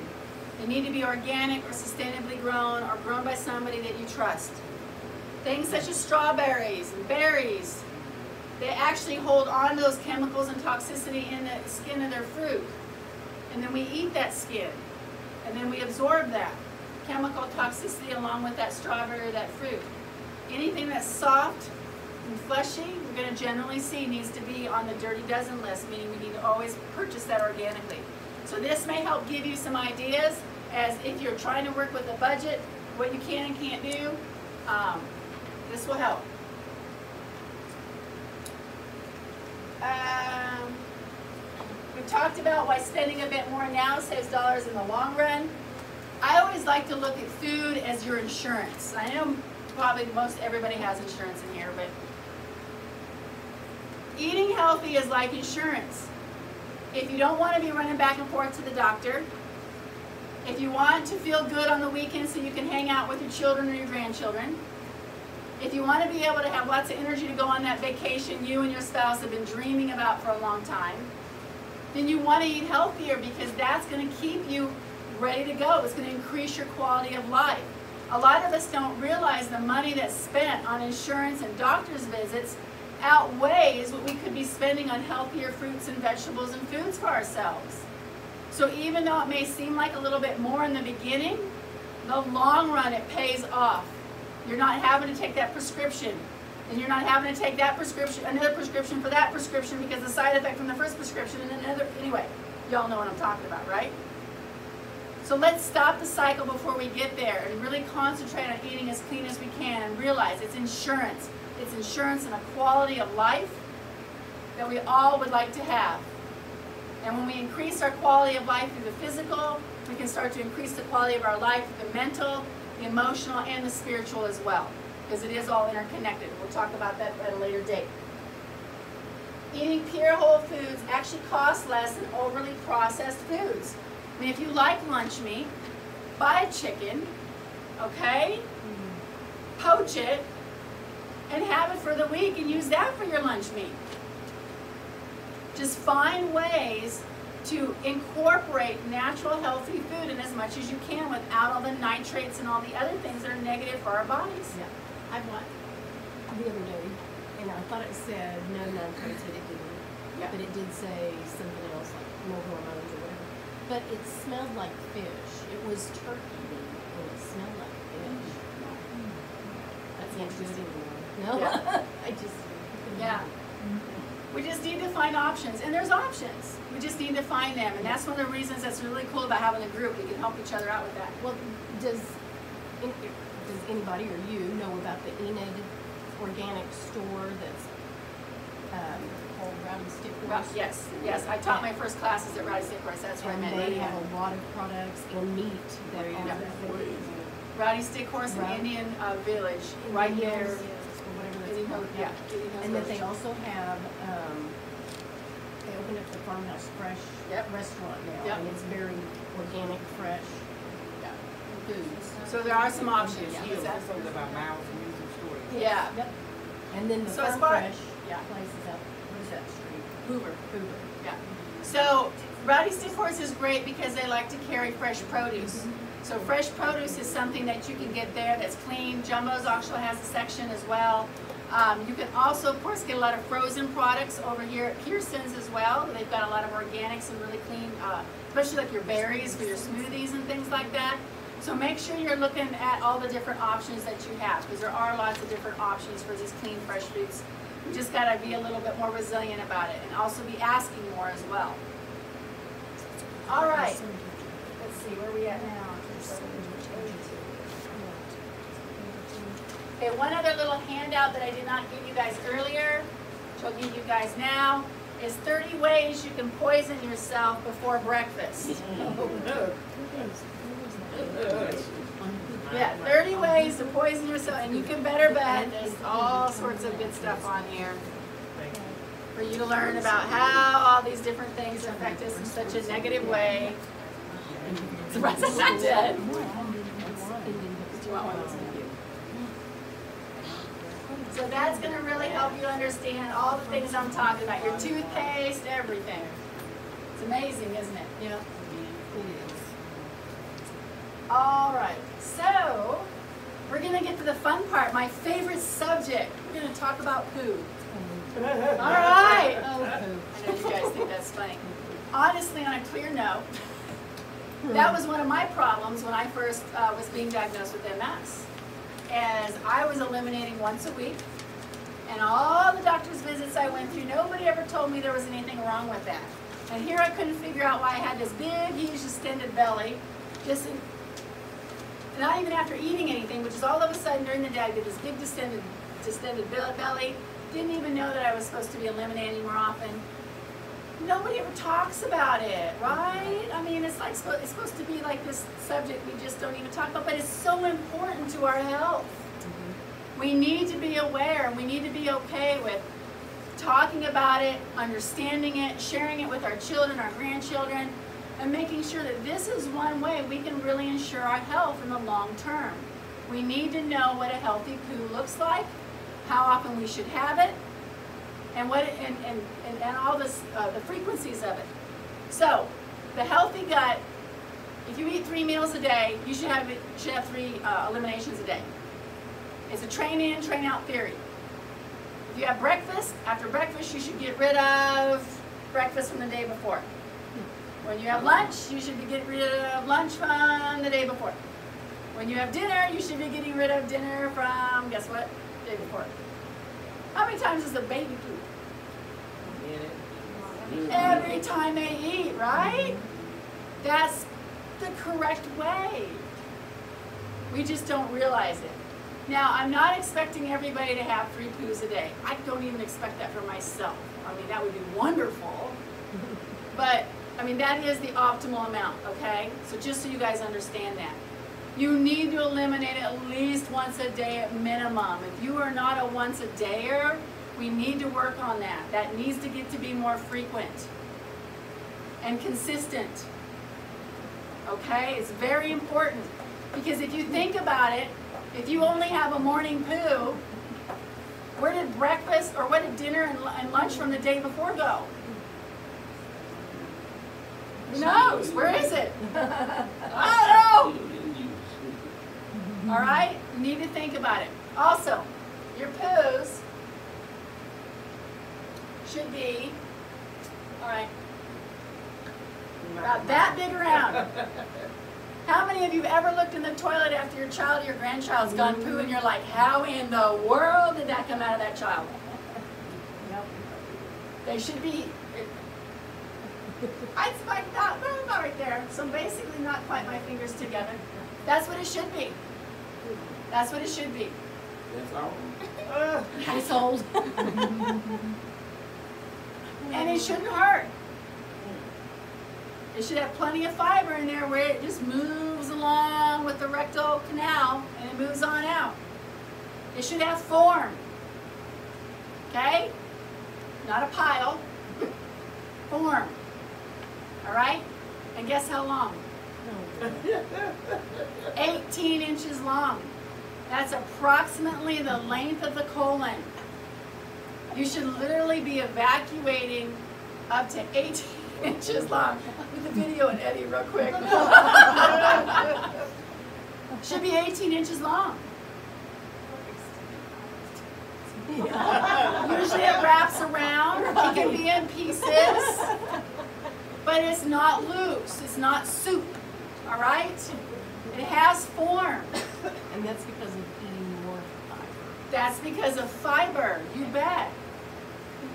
Speaker 1: They need to be organic or sustainably grown or grown by somebody that you trust. Things such as strawberries and berries, they actually hold on those chemicals and toxicity in the skin of their fruit. And then we eat that skin. And then we absorb that chemical toxicity along with that strawberry or that fruit. Anything that's soft and fleshy, we're going to generally see needs to be on the Dirty Dozen list, meaning we need to always purchase that organically. So this may help give you some ideas as if you're trying to work with a budget, what you can and can't do. Um, this will help. Um, We've talked about why spending a bit more now saves dollars in the long run. I always like to look at food as your insurance. I know probably most everybody has insurance in here, but eating healthy is like insurance. If you don't want to be running back and forth to the doctor, if you want to feel good on the weekend so you can hang out with your children or your grandchildren, if you want to be able to have lots of energy to go on that vacation you and your spouse have been dreaming about for a long time, then you want to eat healthier because that's going to keep you ready to go. It's going to increase your quality of life. A lot of us don't realize the money that's spent on insurance and doctor's visits outweighs what we could be spending on healthier fruits and vegetables and foods for ourselves. So even though it may seem like a little bit more in the beginning, the long run it pays off. You're not having to take that prescription. And you're not having to take that prescription, another prescription for that prescription because the side effect from the first prescription and another, anyway, y'all know what I'm talking about, right? So let's stop the cycle before we get there and really concentrate on eating as clean as we can and realize it's insurance. It's insurance and a quality of life that we all would like to have. And when we increase our quality of life through the physical, we can start to increase the quality of our life through the mental, the emotional, and the spiritual as well. Because it is all interconnected. We'll talk about that at a later date. Eating pure whole foods actually costs less than overly processed foods. I mean, if you like lunch meat, buy a chicken, okay? Poach it, and have it for the week and use that for your lunch meat. Just find ways to incorporate natural healthy food in as much as you can without all the nitrates and all the other things that are negative for our bodies.
Speaker 4: Yeah, I bought the other day, and I thought it said no nitrates, but it didn't.
Speaker 1: Yeah.
Speaker 4: But it did say something else, like no hormones or whatever. But it smelled like fish. It was turkey meat, and it smelled like fish. Mm-hmm. That's interesting. No,
Speaker 1: Yeah.
Speaker 4: I just.
Speaker 1: Yeah. We just need to find options, and there's options. We just need to find them, and that's one of the reasons that's really cool about having a group. We can help each other out with that.
Speaker 4: Well, does, does anybody or you know about the Enid organic store that's, um, called Rowdy Stick Horse?
Speaker 1: Yes, yes, I taught my first classes at Rowdy Stick Horse, that's where I met
Speaker 4: they
Speaker 1: Indian.
Speaker 4: have a lot of products and meat that
Speaker 3: Way
Speaker 4: are.
Speaker 3: in,
Speaker 1: Rowdy Stick Horse in
Speaker 4: Right.
Speaker 1: Indian uh, Village, right
Speaker 4: Indian
Speaker 1: there.
Speaker 4: Hills, Or whatever
Speaker 1: Indian
Speaker 4: that's
Speaker 1: Hills,
Speaker 4: called.
Speaker 1: yeah, Indian Hills
Speaker 4: And that they also have, um, they opened up the Farmhouse Fresh
Speaker 1: Yep.
Speaker 4: restaurant now.
Speaker 1: Yep.
Speaker 4: And it's very organic, fresh
Speaker 1: Yeah.
Speaker 4: foods.
Speaker 1: So there are some options.
Speaker 2: Yeah,
Speaker 1: What's that?
Speaker 2: it's something about Miles Music Store.
Speaker 1: Yeah.
Speaker 4: Yep. And then the
Speaker 1: So as
Speaker 4: Farm
Speaker 1: far-
Speaker 4: Fresh
Speaker 1: yeah.
Speaker 4: place is up, what is that street?
Speaker 1: Hoover.
Speaker 4: Hoover.
Speaker 1: Yeah. So Rowdy Stick Horse is great because they like to carry fresh produce. So fresh produce is something that you can get there that's clean. Jumbo's actually has a section as well. Um, you can also, of course, get a lot of frozen products over here at Pearson's as well. They've got a lot of organics and really clean, uh, especially like your berries for your smoothies and things like that. So make sure you're looking at all the different options that you have because there are lots of different options for these clean, fresh foods. You just got to be a little bit more resilient about it and also be asking more as well. All right. Let's see, where are we at now? Okay, one other little handout that I did not give you guys earlier, which I'll give you guys now, is 30 ways you can poison yourself before breakfast. Oh, yeah, 30 ways to poison yourself, and you can better bet there's all sorts of good stuff on here for you to learn about how all these different things affect us in such a negative way. Surprised I'm not dead. Do you want one? So that's gonna really help you understand all the things I'm talking about, your toothpaste, everything. It's amazing, isn't it?
Speaker 4: Yeah. It is.
Speaker 1: All right, so we're gonna get to the fun part, my favorite subject. We're gonna talk about food. All right.
Speaker 4: Oh.
Speaker 1: I know you guys think that's funny. Honestly, on a clear note, that was one of my problems when I first uh, was being diagnosed with MS. As I was eliminating once a week, and all the doctor's visits I went through, nobody ever told me there was anything wrong with that. And here I couldn't figure out why I had this big, huge, distended belly, just in, not even after eating anything, which is all of a sudden during the day I get this big distended, distended belly. Didn't even know that I was supposed to be eliminating more often. Nobody ever talks about it, right? I mean, it's like, it's supposed to be like this subject we just don't even talk about, but it's so important to our health. Mm-hmm. We need to be aware, and we need to be okay with talking about it, understanding it, sharing it with our children, our grandchildren, and making sure that this is one way we can really ensure our health in the long term. We need to know what a healthy poo looks like, how often we should have it, and what and, and, and, and all this uh, the frequencies of it. So, the healthy gut. If you eat three meals a day, you should have should have three uh, eliminations a day. It's a train in, train out theory. If you have breakfast, after breakfast, you should get rid of breakfast from the day before. When you have lunch, you should be getting rid of lunch from the day before. When you have dinner, you should be getting rid of dinner from, guess what, day before. How many times does the baby poop? Every time they eat, right? That's the correct way. We just don't realize it. Now, I'm not expecting everybody to have three poos a day. I don't even expect that for myself. I mean, that would be wonderful. But, I mean, that is the optimal amount, okay? So just so you guys understand that. You need to eliminate at least once a day at minimum. If you are not a once a dayer, we need to work on that. That needs to get to be more frequent and consistent. Okay? It's very important. Because if you think about it, if you only have a morning poo, where did breakfast or what did dinner and and lunch from the day before go? Who knows? Where is it? I don't know. Mm-hmm. All right? You need to think about it. Also, your poos should be, all right, about that big around. How many of you have ever looked in the toilet after your child or your grandchild's gone poo and you're like, how in the world did that come out of that child? They should be, I like that, right there. So basically not quite my fingers together. That's what it should be. That's what it should be.
Speaker 3: That's all.
Speaker 4: It's old.
Speaker 1: And it shouldn't hurt. It should have plenty of fiber in there where it just moves along with the rectal canal and it moves on out. It should have form. Okay? Not a pile. Form. All right? And guess how long? 18 inches long. That's approximately the length of the colon. You should literally be evacuating up to 18 inches long. With the video and Eddie real quick. should be 18 inches long. Usually it wraps around. It can be in pieces. But it's not loose. It's not soup. All right? It has form.
Speaker 4: And that's because of eating more fiber.
Speaker 1: That's because of fiber, you bet.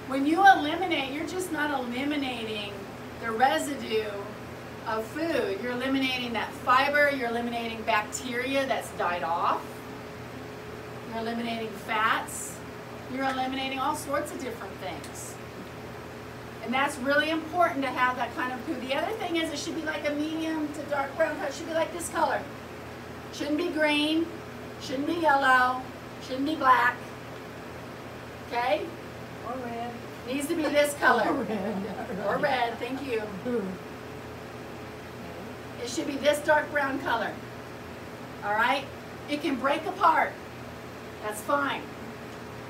Speaker 1: When you eliminate, you're just not eliminating the residue of food. You're eliminating that fiber, you're eliminating bacteria that's died off. You're eliminating fats. You're eliminating all sorts of different things. And that's really important to have that kind of food. The other thing is it should be like a medium to dark brown color. It should be like this color. Shouldn't be green, shouldn't be yellow, shouldn't be black. Okay?
Speaker 2: Or red.
Speaker 1: Needs to be this color.
Speaker 4: or Red.
Speaker 1: Or red, thank you. Hmm. It should be this dark brown color. All right? It can break apart. That's fine.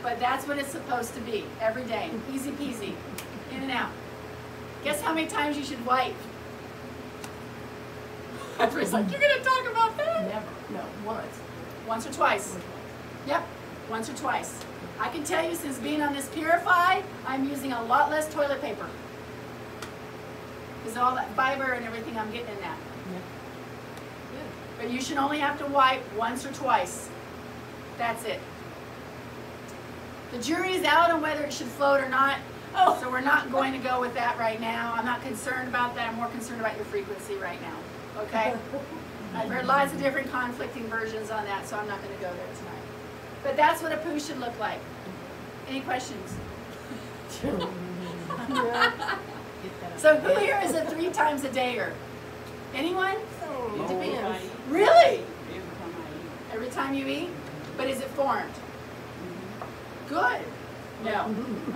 Speaker 1: But that's what it's supposed to be every day. Easy peasy. In and out. Guess how many times you should wipe? Everybody's like, you're going to talk about that?
Speaker 4: Never, no, once.
Speaker 1: Once or twice. Yep, once or twice. I can tell you since being on this Purify, I'm using a lot less toilet paper. Because all that fiber and everything I'm getting in that.
Speaker 4: Good.
Speaker 1: But you should only have to wipe once or twice. That's it. The jury is out on whether it should float or not. Oh, so we're not going to go with that right now. I'm not concerned about that. I'm more concerned about your frequency right now. Okay? Uh, I've heard lots of different conflicting versions on that, so I'm not going to go there tonight. But that's what a poo should look like. Any questions? So who here is a three times a dayer? Anyone?
Speaker 4: Oh, it depends.
Speaker 1: Really?
Speaker 2: Every time
Speaker 1: Every time you eat? But is it formed? Mm-hmm. Good. No.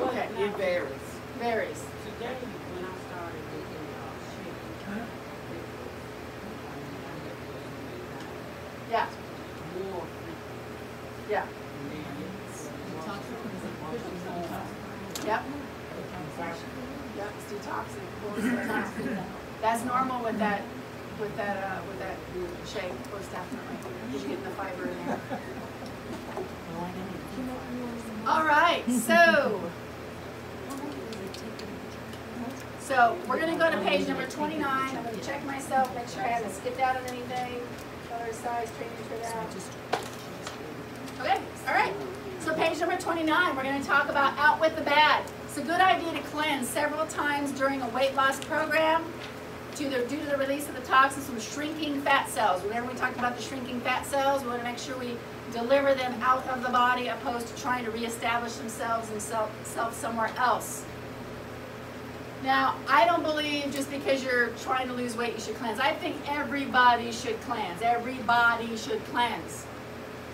Speaker 1: Okay.
Speaker 2: It varies.
Speaker 1: Varies.
Speaker 2: Today, when I started making uh, shake,
Speaker 1: Yeah.
Speaker 2: more frequent.
Speaker 1: Yeah.
Speaker 2: And then it's
Speaker 4: Detox, is it pushes the detox?
Speaker 1: Yep. Yep. It's detoxing. Pulls the toxin. That's normal with that, with that, uh, with that shake, most definitely. Because you're getting the fiber in there.
Speaker 4: Well, I didn't.
Speaker 1: All right, so. So we're gonna go to page number twenty-nine. I'm gonna check myself, make sure I haven't skipped out on anything. Color, size, training for that. Okay, all right. So page number twenty-nine, we're gonna talk about out with the bad. It's a good idea to cleanse several times during a weight loss program to the, due to the release of the toxins from shrinking fat cells. Remember we talked about the shrinking fat cells? We wanna make sure we deliver them out of the body opposed to trying to reestablish themselves and self, self somewhere else. Now, I don't believe just because you're trying to lose weight you should cleanse. I think everybody should cleanse. Everybody should cleanse.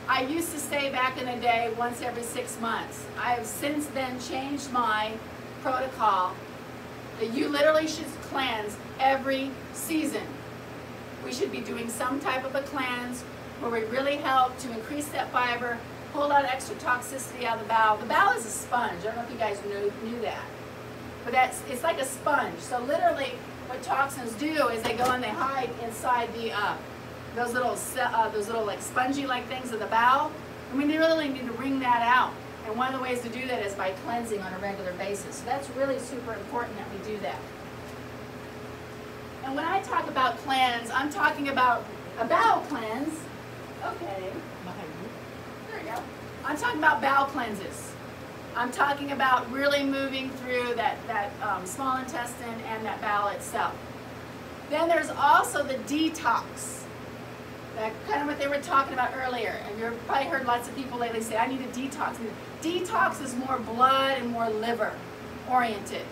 Speaker 1: I used to say back in the day once every six months. I have since then changed my protocol that you literally should cleanse every season. We should be doing some type of a cleanse where we really help to increase that fiber, pull out extra toxicity out of the bowel. The bowel is a sponge. I don't know if you guys knew, knew that. But that's it's like a sponge. So literally, what toxins do is they go and they hide inside the uh, those little uh, those little like spongy like things of the bowel. And we really need to wring that out. And one of the ways to do that is by cleansing on a regular basis. So that's really super important that we do that. And when I talk about cleanse, I'm talking about a bowel cleanse. Okay. There we go. I'm talking about bowel cleanses. I'm talking about really moving through that, that um, small intestine and that bowel itself. Then there's also the detox. That kind of what they were talking about earlier. And you've probably heard lots of people lately say, I need a detox. Detox is more blood and more liver oriented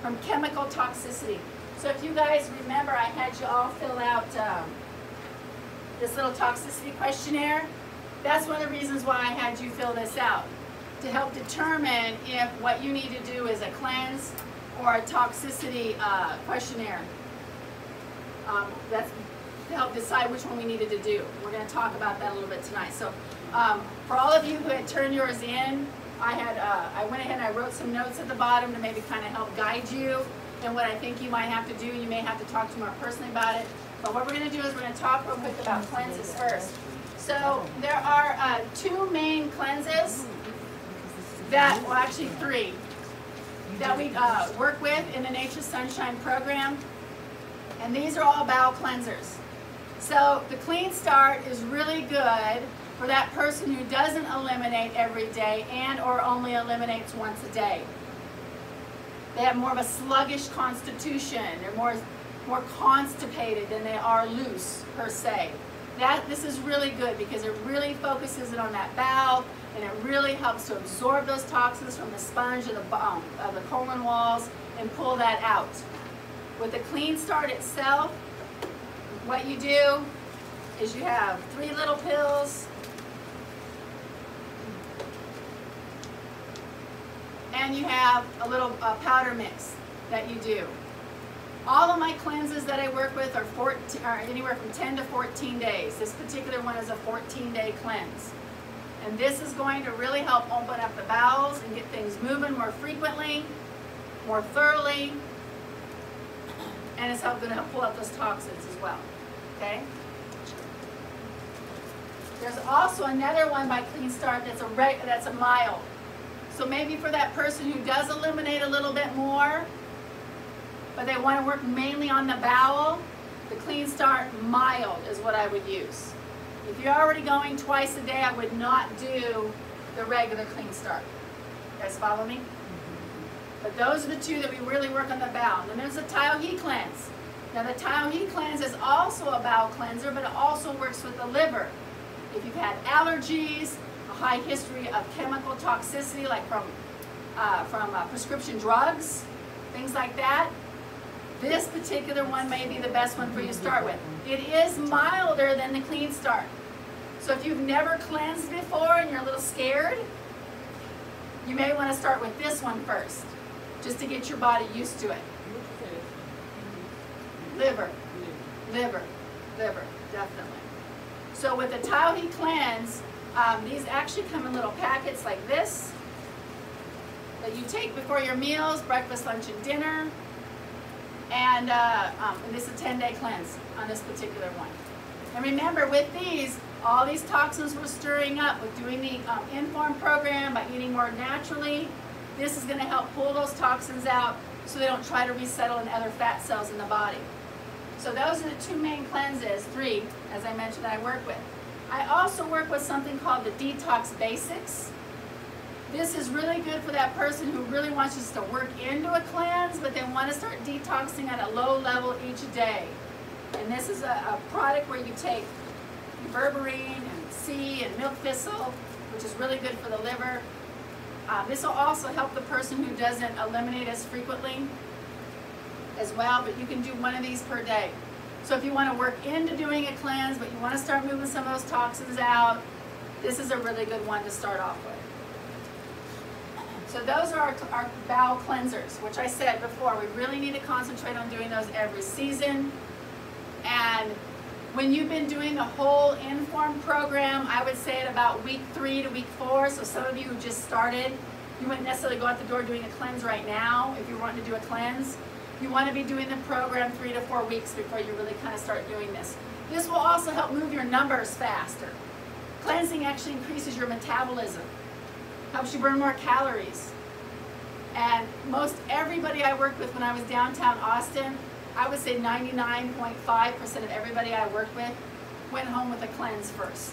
Speaker 1: from chemical toxicity. So if you guys remember, I had you all fill out um, this little toxicity questionnaire. That's one of the reasons why I had you fill this out to help determine if what you need to do is a cleanse or a toxicity uh, questionnaire. Um, that's to help decide which one we needed to do. We're going to talk about that a little bit tonight. So, um, for all of you who had turned yours in, I had uh, I went ahead and I wrote some notes at the bottom to maybe kind of help guide you in what I think you might have to do. You may have to talk to more personally about it. But what we're going to do is we're going to talk real quick about cleanses first. So there are uh, two main cleanses that, well actually three, that we uh, work with in the Nature Sunshine program. And these are all bowel cleansers. So the Clean Start is really good for that person who doesn't eliminate every day and or only eliminates once a day. They have more of a sluggish constitution. They're more, more constipated than they are loose, per se. That, this is really good because it really focuses it on that bowel and it really helps to absorb those toxins from the sponge of the, um, of the colon walls and pull that out. With the Clean Start itself, what you do is you have three little pills and you have a little uh, powder mix that you do. All of my cleanses that I work with are, 14, are anywhere from 10 to 14 days. This particular one is a 14 day cleanse. And this is going to really help open up the bowels and get things moving more frequently, more thoroughly, and it's helping to pull out those toxins as well. Okay? There's also another one by Clean Start that's a that's a mild. So maybe for that person who does eliminate a little bit more, but they want to work mainly on the bowel, the Clean Start mild is what I would use. If you're already going twice a day, I would not do the regular Clean Start. You guys follow me? Mm-hmm. But those are the two that we really work on the bowel. And then there's the Tiao He Cleanse. Now the Heat Cleanse is also a bowel cleanser, but it also works with the liver. If you've had allergies, a high history of chemical toxicity, like from, uh, from uh, prescription drugs, things like that, This particular one may be the best one for you to start with. It is milder than the Clean Start. So if you've never cleansed before and you're a little scared, you may want to start with this one first, just to get your body used to it. Liver, liver, liver, definitely. So with the Tiao He cleanse, um, these actually come in little packets like this that you take before your meals, breakfast, lunch, and dinner. And, uh, um, and this is a 10 day cleanse on this particular one. And remember, with these, all these toxins we're stirring up with doing the um, Inform program by eating more naturally. This is going to help pull those toxins out so they don't try to resettle in other fat cells in the body. So those are the two main cleanses, three, as I mentioned, I work with. I also work with something called the Detox Basics. This is really good for that person who really wants just to work into a cleanse, but they want to start detoxing at a low level each day. And this is a, a product where you take berberine and sea and milk thistle, which is really good for the liver. Uh, this will also help the person who doesn't eliminate as frequently as well, but you can do one of these per day. So if you want to work into doing a cleanse, but you want to start moving some of those toxins out, this is a really good one to start off with. So those are our, our bowel cleansers, which I said before, we really need to concentrate on doing those every season. And when you've been doing the whole Inform program, I would say at about week three to week four, so some of you who just started, you wouldn't necessarily go out the door doing a cleanse right now if you're wanting to do a cleanse. You want to be doing the program three to four weeks before you really kind of start doing this. This will also help move your numbers faster. Cleansing actually increases your metabolism, helps you burn more calories. And most everybody I worked with when I was downtown Austin, I would say 99.5% of everybody I worked with went home with a cleanse first.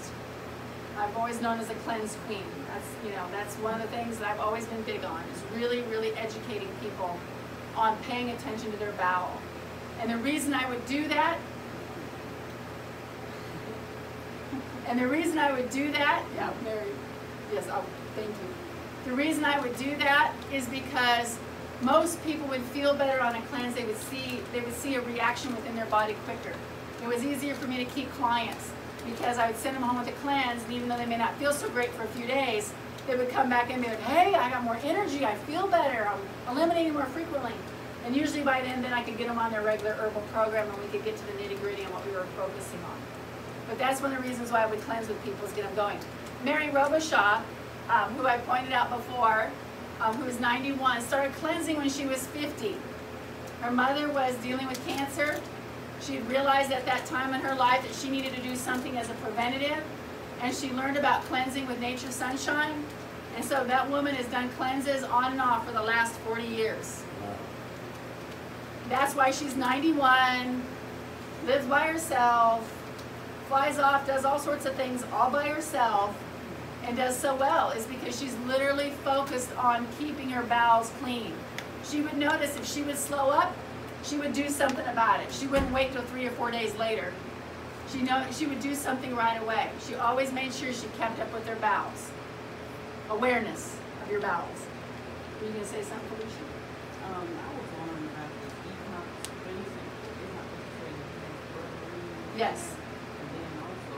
Speaker 1: I've always known as a cleanse queen. That's, you know, that's one of the things that I've always been big on, is really, really educating people on paying attention to their bowel. And the reason I would do that, and the reason I would do that, yeah, Mary, yes, oh, thank you. The reason I would do that is because most people would feel better on a cleanse. They would see they would see a reaction within their body quicker. It was easier for me to keep clients because I would send them home with a cleanse, and even though they may not feel so great for a few days, they would come back and be like, "Hey, I got more energy. I feel better. I'm eliminating more frequently." And usually by then, then I could get them on their regular herbal program, and we could get to the nitty gritty and what we were focusing on. But that's one of the reasons why would cleanse with people is get them going. Mary Robichaud, um, who I pointed out before, um, who was 91, started cleansing when she was 50. Her mother was dealing with cancer. She realized at that time in her life that she needed to do something as a preventative, and she learned about cleansing with Nature Sunshine. And so that woman has done cleanses on and off for the last 40 years. That's why she's 91, lives by herself, flies off, does all sorts of things all by herself, and does so well is because she's literally focused on keeping her bowels clean. She would notice if she would slow up, she would do something about it. She wouldn't wait till three or four days later. She know she would do something right away. She always made sure she kept up with her bowels. Awareness of your bowels. Were you gonna say something, Felicia?
Speaker 2: Um, I was wondering about the detox basic, is not what you say, you have berberine.
Speaker 1: Yes.
Speaker 2: And then also,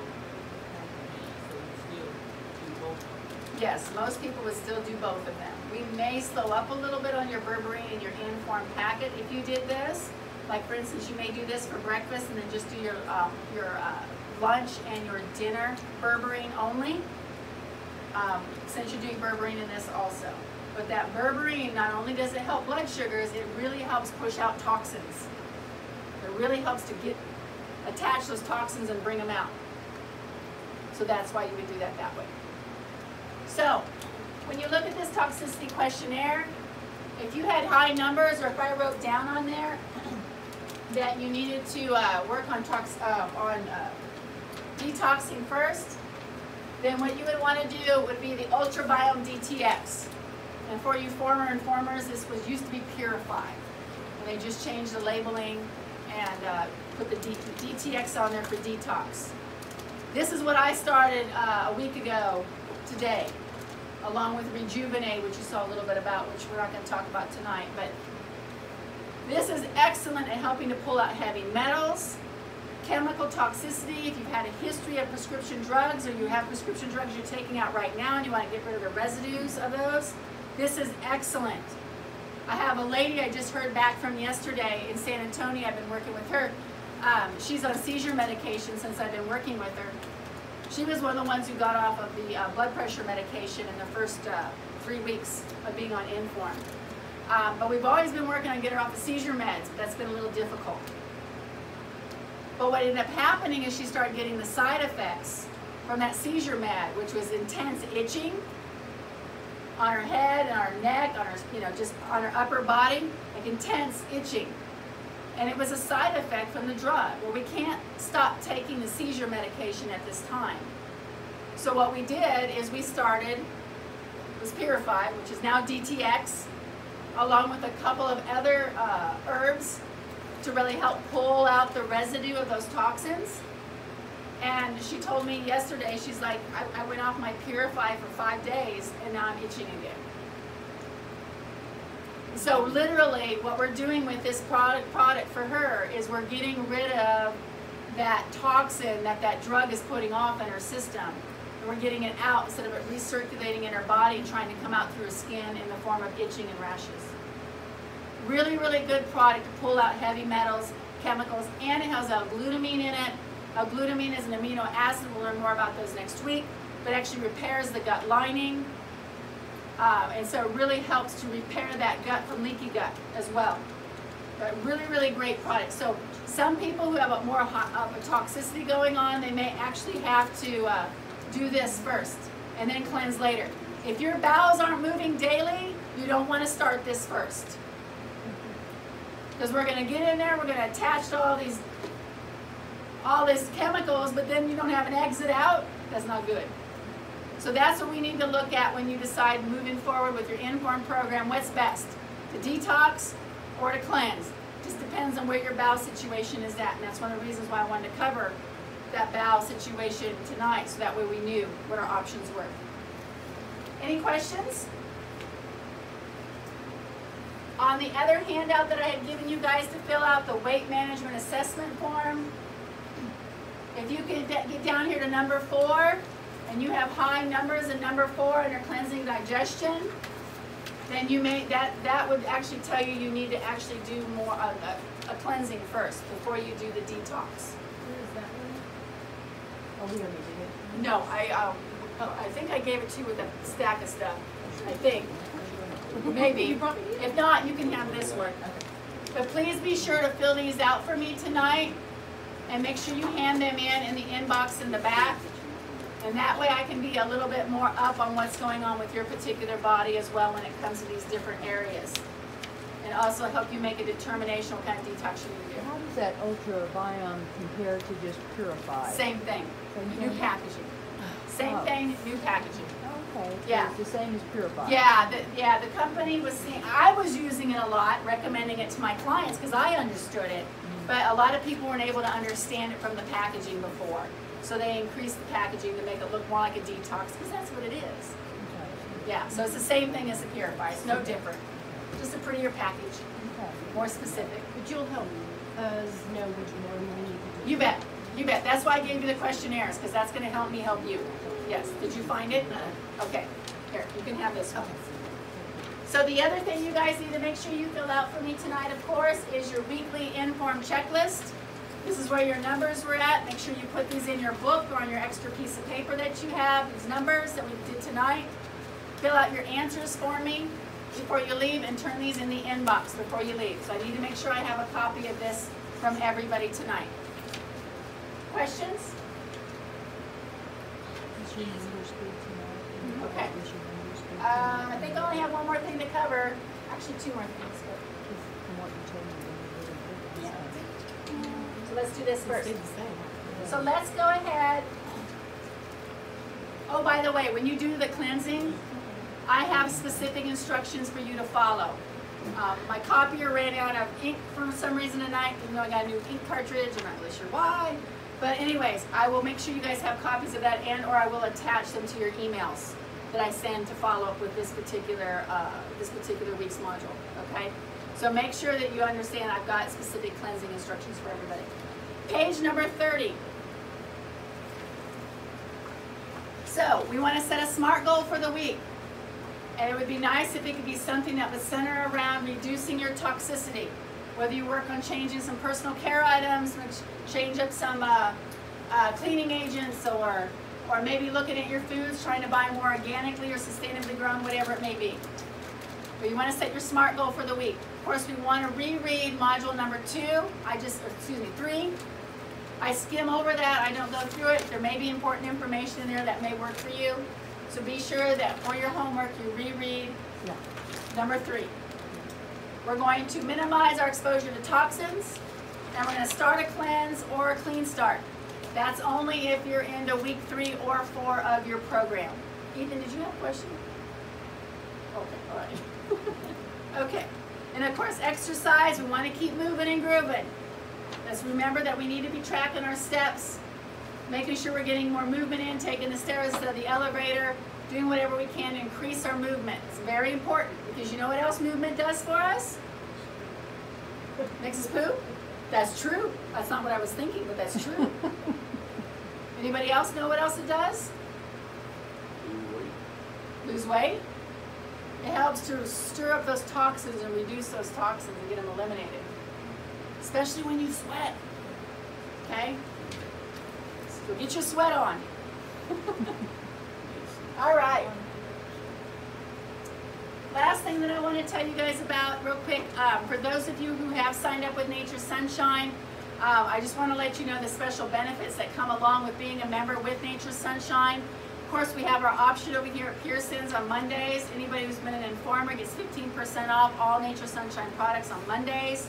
Speaker 2: so still do both.
Speaker 1: Yes, most people would still do both of them. We may slow up a little bit on your berberine and your inform packet if you did this. Like for instance, you may do this for breakfast and then just do your um, your uh, lunch and your dinner berberine only. Um, since you're doing berberine in this also. But that berberine, not only does it help blood sugars, it really helps push out toxins. It really helps to get attach those toxins and bring them out. So that's why you would do that that way. So, when you look at this toxicity questionnaire, if you had high numbers or if I wrote down on there that you needed to uh, work on tox uh, on uh, detoxing first, then what you would want to do would be the Ultrabiome DTX. And for you former informers, this was used to be Purified. And they just changed the labeling and uh, put the DTX on there for detox. This is what I started uh, a week ago today, along with Rejuvenate, which you saw a little bit about, which we're not going to talk about tonight. But This is excellent at helping to pull out heavy metals, chemical toxicity, if you've had a history of prescription drugs or you have prescription drugs you're taking out right now and you want to get rid of the residues of those, this is excellent. I have a lady I just heard back from yesterday in San Antonio. I've been working with her. Um, she's on seizure medication since I've been working with her. She was one of the ones who got off of the uh, blood pressure medication in the first uh, three weeks of being on Inform. Um, but we've always been working on getting her off the seizure meds, but that's been a little difficult. But what ended up happening is she started getting the side effects from that seizure med, which was intense itching on her head and her neck, on her, you know, just on her upper body, like intense itching. And it was a side effect from the drug. Well, we can't stop taking the seizure medication at this time. So what we did is we started, was Purified, which is now DTX, along with a couple of other uh, herbs to really help pull out the residue of those toxins. And she told me yesterday, she's like, I, I went off my Purify for five days and now I'm itching again. So literally, what we're doing with this product product for her is we're getting rid of that toxin that that drug is putting off in her system. We're getting it out instead of it recirculating in our body and trying to come out through her skin in the form of itching and rashes. Really, really good product to pull out heavy metals, chemicals, and it has L-glutamine in it. L-glutamine is an amino acid. We'll learn more about those next week. But actually repairs the gut lining. Um, and so it really helps to repair that gut from leaky gut as well. But really, really great product. So some people who have a more hot, a toxicity going on, they may actually have to uh, do this first and then cleanse later. If your bowels aren't moving daily, you don't want to start this first. Because we're going to get in there, we're going to attach to all these all these chemicals, but then you don't have an exit out. That's not good. So that's what we need to look at when you decide moving forward with your Inform program. What's best, to detox or to cleanse? Just depends on where your bowel situation is at, and that's one of the reasons why I wanted to cover that bowel situation tonight, so that way we knew what our options were. Any questions? On the other handout that I had given you guys to fill out, the weight management assessment form, if you can get down here to number four, and you have high numbers in number four under cleansing digestion, then you may, that, that would actually tell you you need to actually do more, a, a cleansing first before you do the detox.
Speaker 4: Where is that one? We already did it.
Speaker 1: No, I, um, I think I gave it to you with a stack of stuff, I think. Maybe.
Speaker 4: You brought me
Speaker 1: If not, you can have this one. But please be sure to fill these out for me tonight and make sure you hand them in in the inbox in the back. And that way I can be a little bit more up on what's going on with your particular body as well when it comes to these different areas. And also help you make a determination what kind of detox you need to
Speaker 5: How does that Ultra Biome compare to just Purify?
Speaker 1: Same thing,
Speaker 5: Same
Speaker 1: new
Speaker 5: thing?
Speaker 1: packaging. Oh. Same
Speaker 5: Oh.
Speaker 1: thing, new packaging.
Speaker 5: Okay. so
Speaker 1: Yeah.
Speaker 5: It's the same as Purify?
Speaker 1: Yeah, the, yeah, the company was seeing, I was using it a lot, recommending it to my clients because I understood it. Mm-hmm. But a lot of people weren't able to understand it from the packaging before. So they increased the packaging to make it look more like a detox because that's what it is.
Speaker 5: Okay.
Speaker 1: Yeah, so it's the same thing as the Purify, it's no different. Just a prettier package,
Speaker 5: Okay.
Speaker 1: more specific.
Speaker 4: But you'll help us know which one we need to do.
Speaker 1: You bet, you bet. That's why I gave you the questionnaires because that's going to help me help you. Yes, did you find it? Okay, here, you can have this one. So the other thing you guys need to make sure you fill out for me tonight, of course, is your weekly inform checklist. This is where your numbers were at. Make sure you put these in your book or on your extra piece of paper that you have, these numbers that we did tonight. Fill out your answers for me before you leave and turn these in the inbox before you leave. So I need to make sure I have a copy of this from everybody tonight. Questions?
Speaker 5: Is your number speed tonight?
Speaker 1: Okay.
Speaker 5: Is your number speed
Speaker 1: Um. I think I only have one more thing to cover. Actually, two more things, but,
Speaker 5: Because From what you told me, they were really good.
Speaker 1: so let's do this first.
Speaker 4: stayed the same.
Speaker 1: So let's go ahead. Oh, by the way, when you do the cleansing, I have specific instructions for you to follow. Um, my copier ran out of ink for some reason tonight, even though I got a new ink cartridge, I'm not really sure why. But anyways, I will make sure you guys have copies of that and or I will attach them to your emails that I send to follow up with this particular, uh, this particular week's module, okay? So make sure that you understand I've got specific cleansing instructions for everybody. Page number 30. So we want to set a SMART goal for the week. And it would be nice if it could be something that would center around reducing your toxicity. Whether you work on changing some personal care items, which change up some uh, uh, cleaning agents, or or maybe looking at your foods, trying to buy more organically or sustainably grown, whatever it may be. But you want to set your SMART goal for the week. Of course, we want to reread module number two. I just, excuse me, three. I skim over that. I don't go through it. There may be important information in there that may work for you. So be sure that for your homework, you reread
Speaker 5: Yeah.
Speaker 1: number three. We're going to minimize our exposure to toxins, and we're going to start a cleanse or a clean start. That's only if you're into week three or four of your program. Ethan, did you have a question? Okay, all right. okay, and of course, exercise. We want to keep moving and grooving. Let's remember that we need to be tracking our steps, making sure we're getting more movement in, taking the stairs to the elevator, doing whatever we can to increase our movement. It's very important because you know what else movement does for us? Makes us poop? That's true. That's not what I was thinking, but that's true. Anybody else know what else it does? Lose weight? It helps to stir up those toxins and reduce those toxins and get them eliminated. Especially when you sweat. Okay? Get your sweat on. All right. Last thing that I want to tell you guys about real quick, um, for those of you who have signed up with Nature Sunshine, um, I just want to let you know the special benefits that come along with being a member with Nature Sunshine. Of course, we have our option over here at Pearson's on Mondays. Anybody who's been an informer gets 15% off all Nature Sunshine products on Mondays.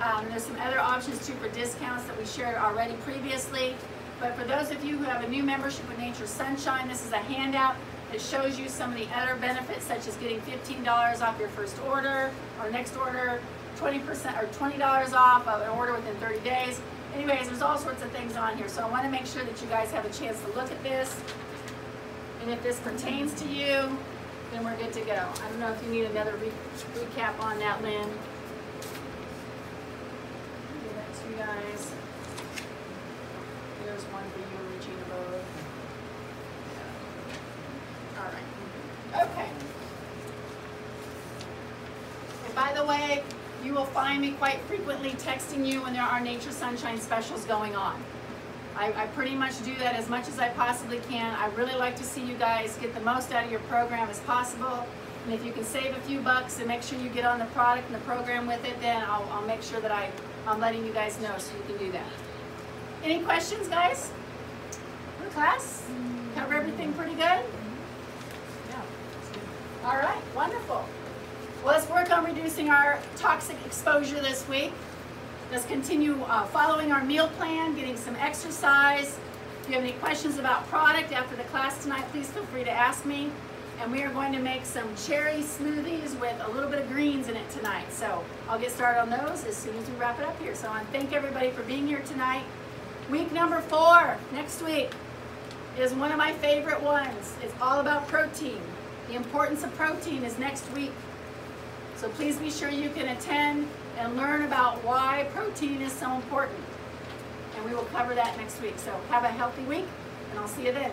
Speaker 1: Um, there's some other options too for discounts that we shared already previously. But for those of you who have a new membership with Nature Sunshine, this is a handout that shows you some of the other benefits such as getting $15 off your first order or next order, 20% or $20 off of an order within 30 days. Anyways, there's all sorts of things on here. So I want to make sure that you guys have a chance to look at this. And if this pertains to you, then we're good to go. I don't know if you need another re recap on that, Lynn. Give that to you guys. There's one for you, Regina Bode. All right. Okay. And by the way, you will find me quite frequently texting you when there are Nature Sunshine specials going on. I, I pretty much do that as much as I possibly can. I really like to see you guys get the most out of your program as possible. And if you can save a few bucks and make sure you get on the product and the program with it, then I'll, I'll make sure that I, I'm letting you guys know so you can do that. Any questions, guys? For class? Cover everything pretty good?
Speaker 2: Yeah.
Speaker 1: All right, wonderful. Well, let's work on reducing our toxic exposure this week. Let's continue uh, following our meal plan, getting some exercise. If you have any questions about product after the class tonight, please feel free to ask me. And we are going to make some cherry smoothies with a little bit of greens in it tonight. So I'll get started on those as soon as we wrap it up here. So I want to thank everybody for being here tonight. Week number four, next week, is one of my favorite ones. It's all about protein. The importance of protein is next week. So please be sure you can attend and learn about why protein is so important. And we will cover that next week. So have a healthy week, and I'll see you then.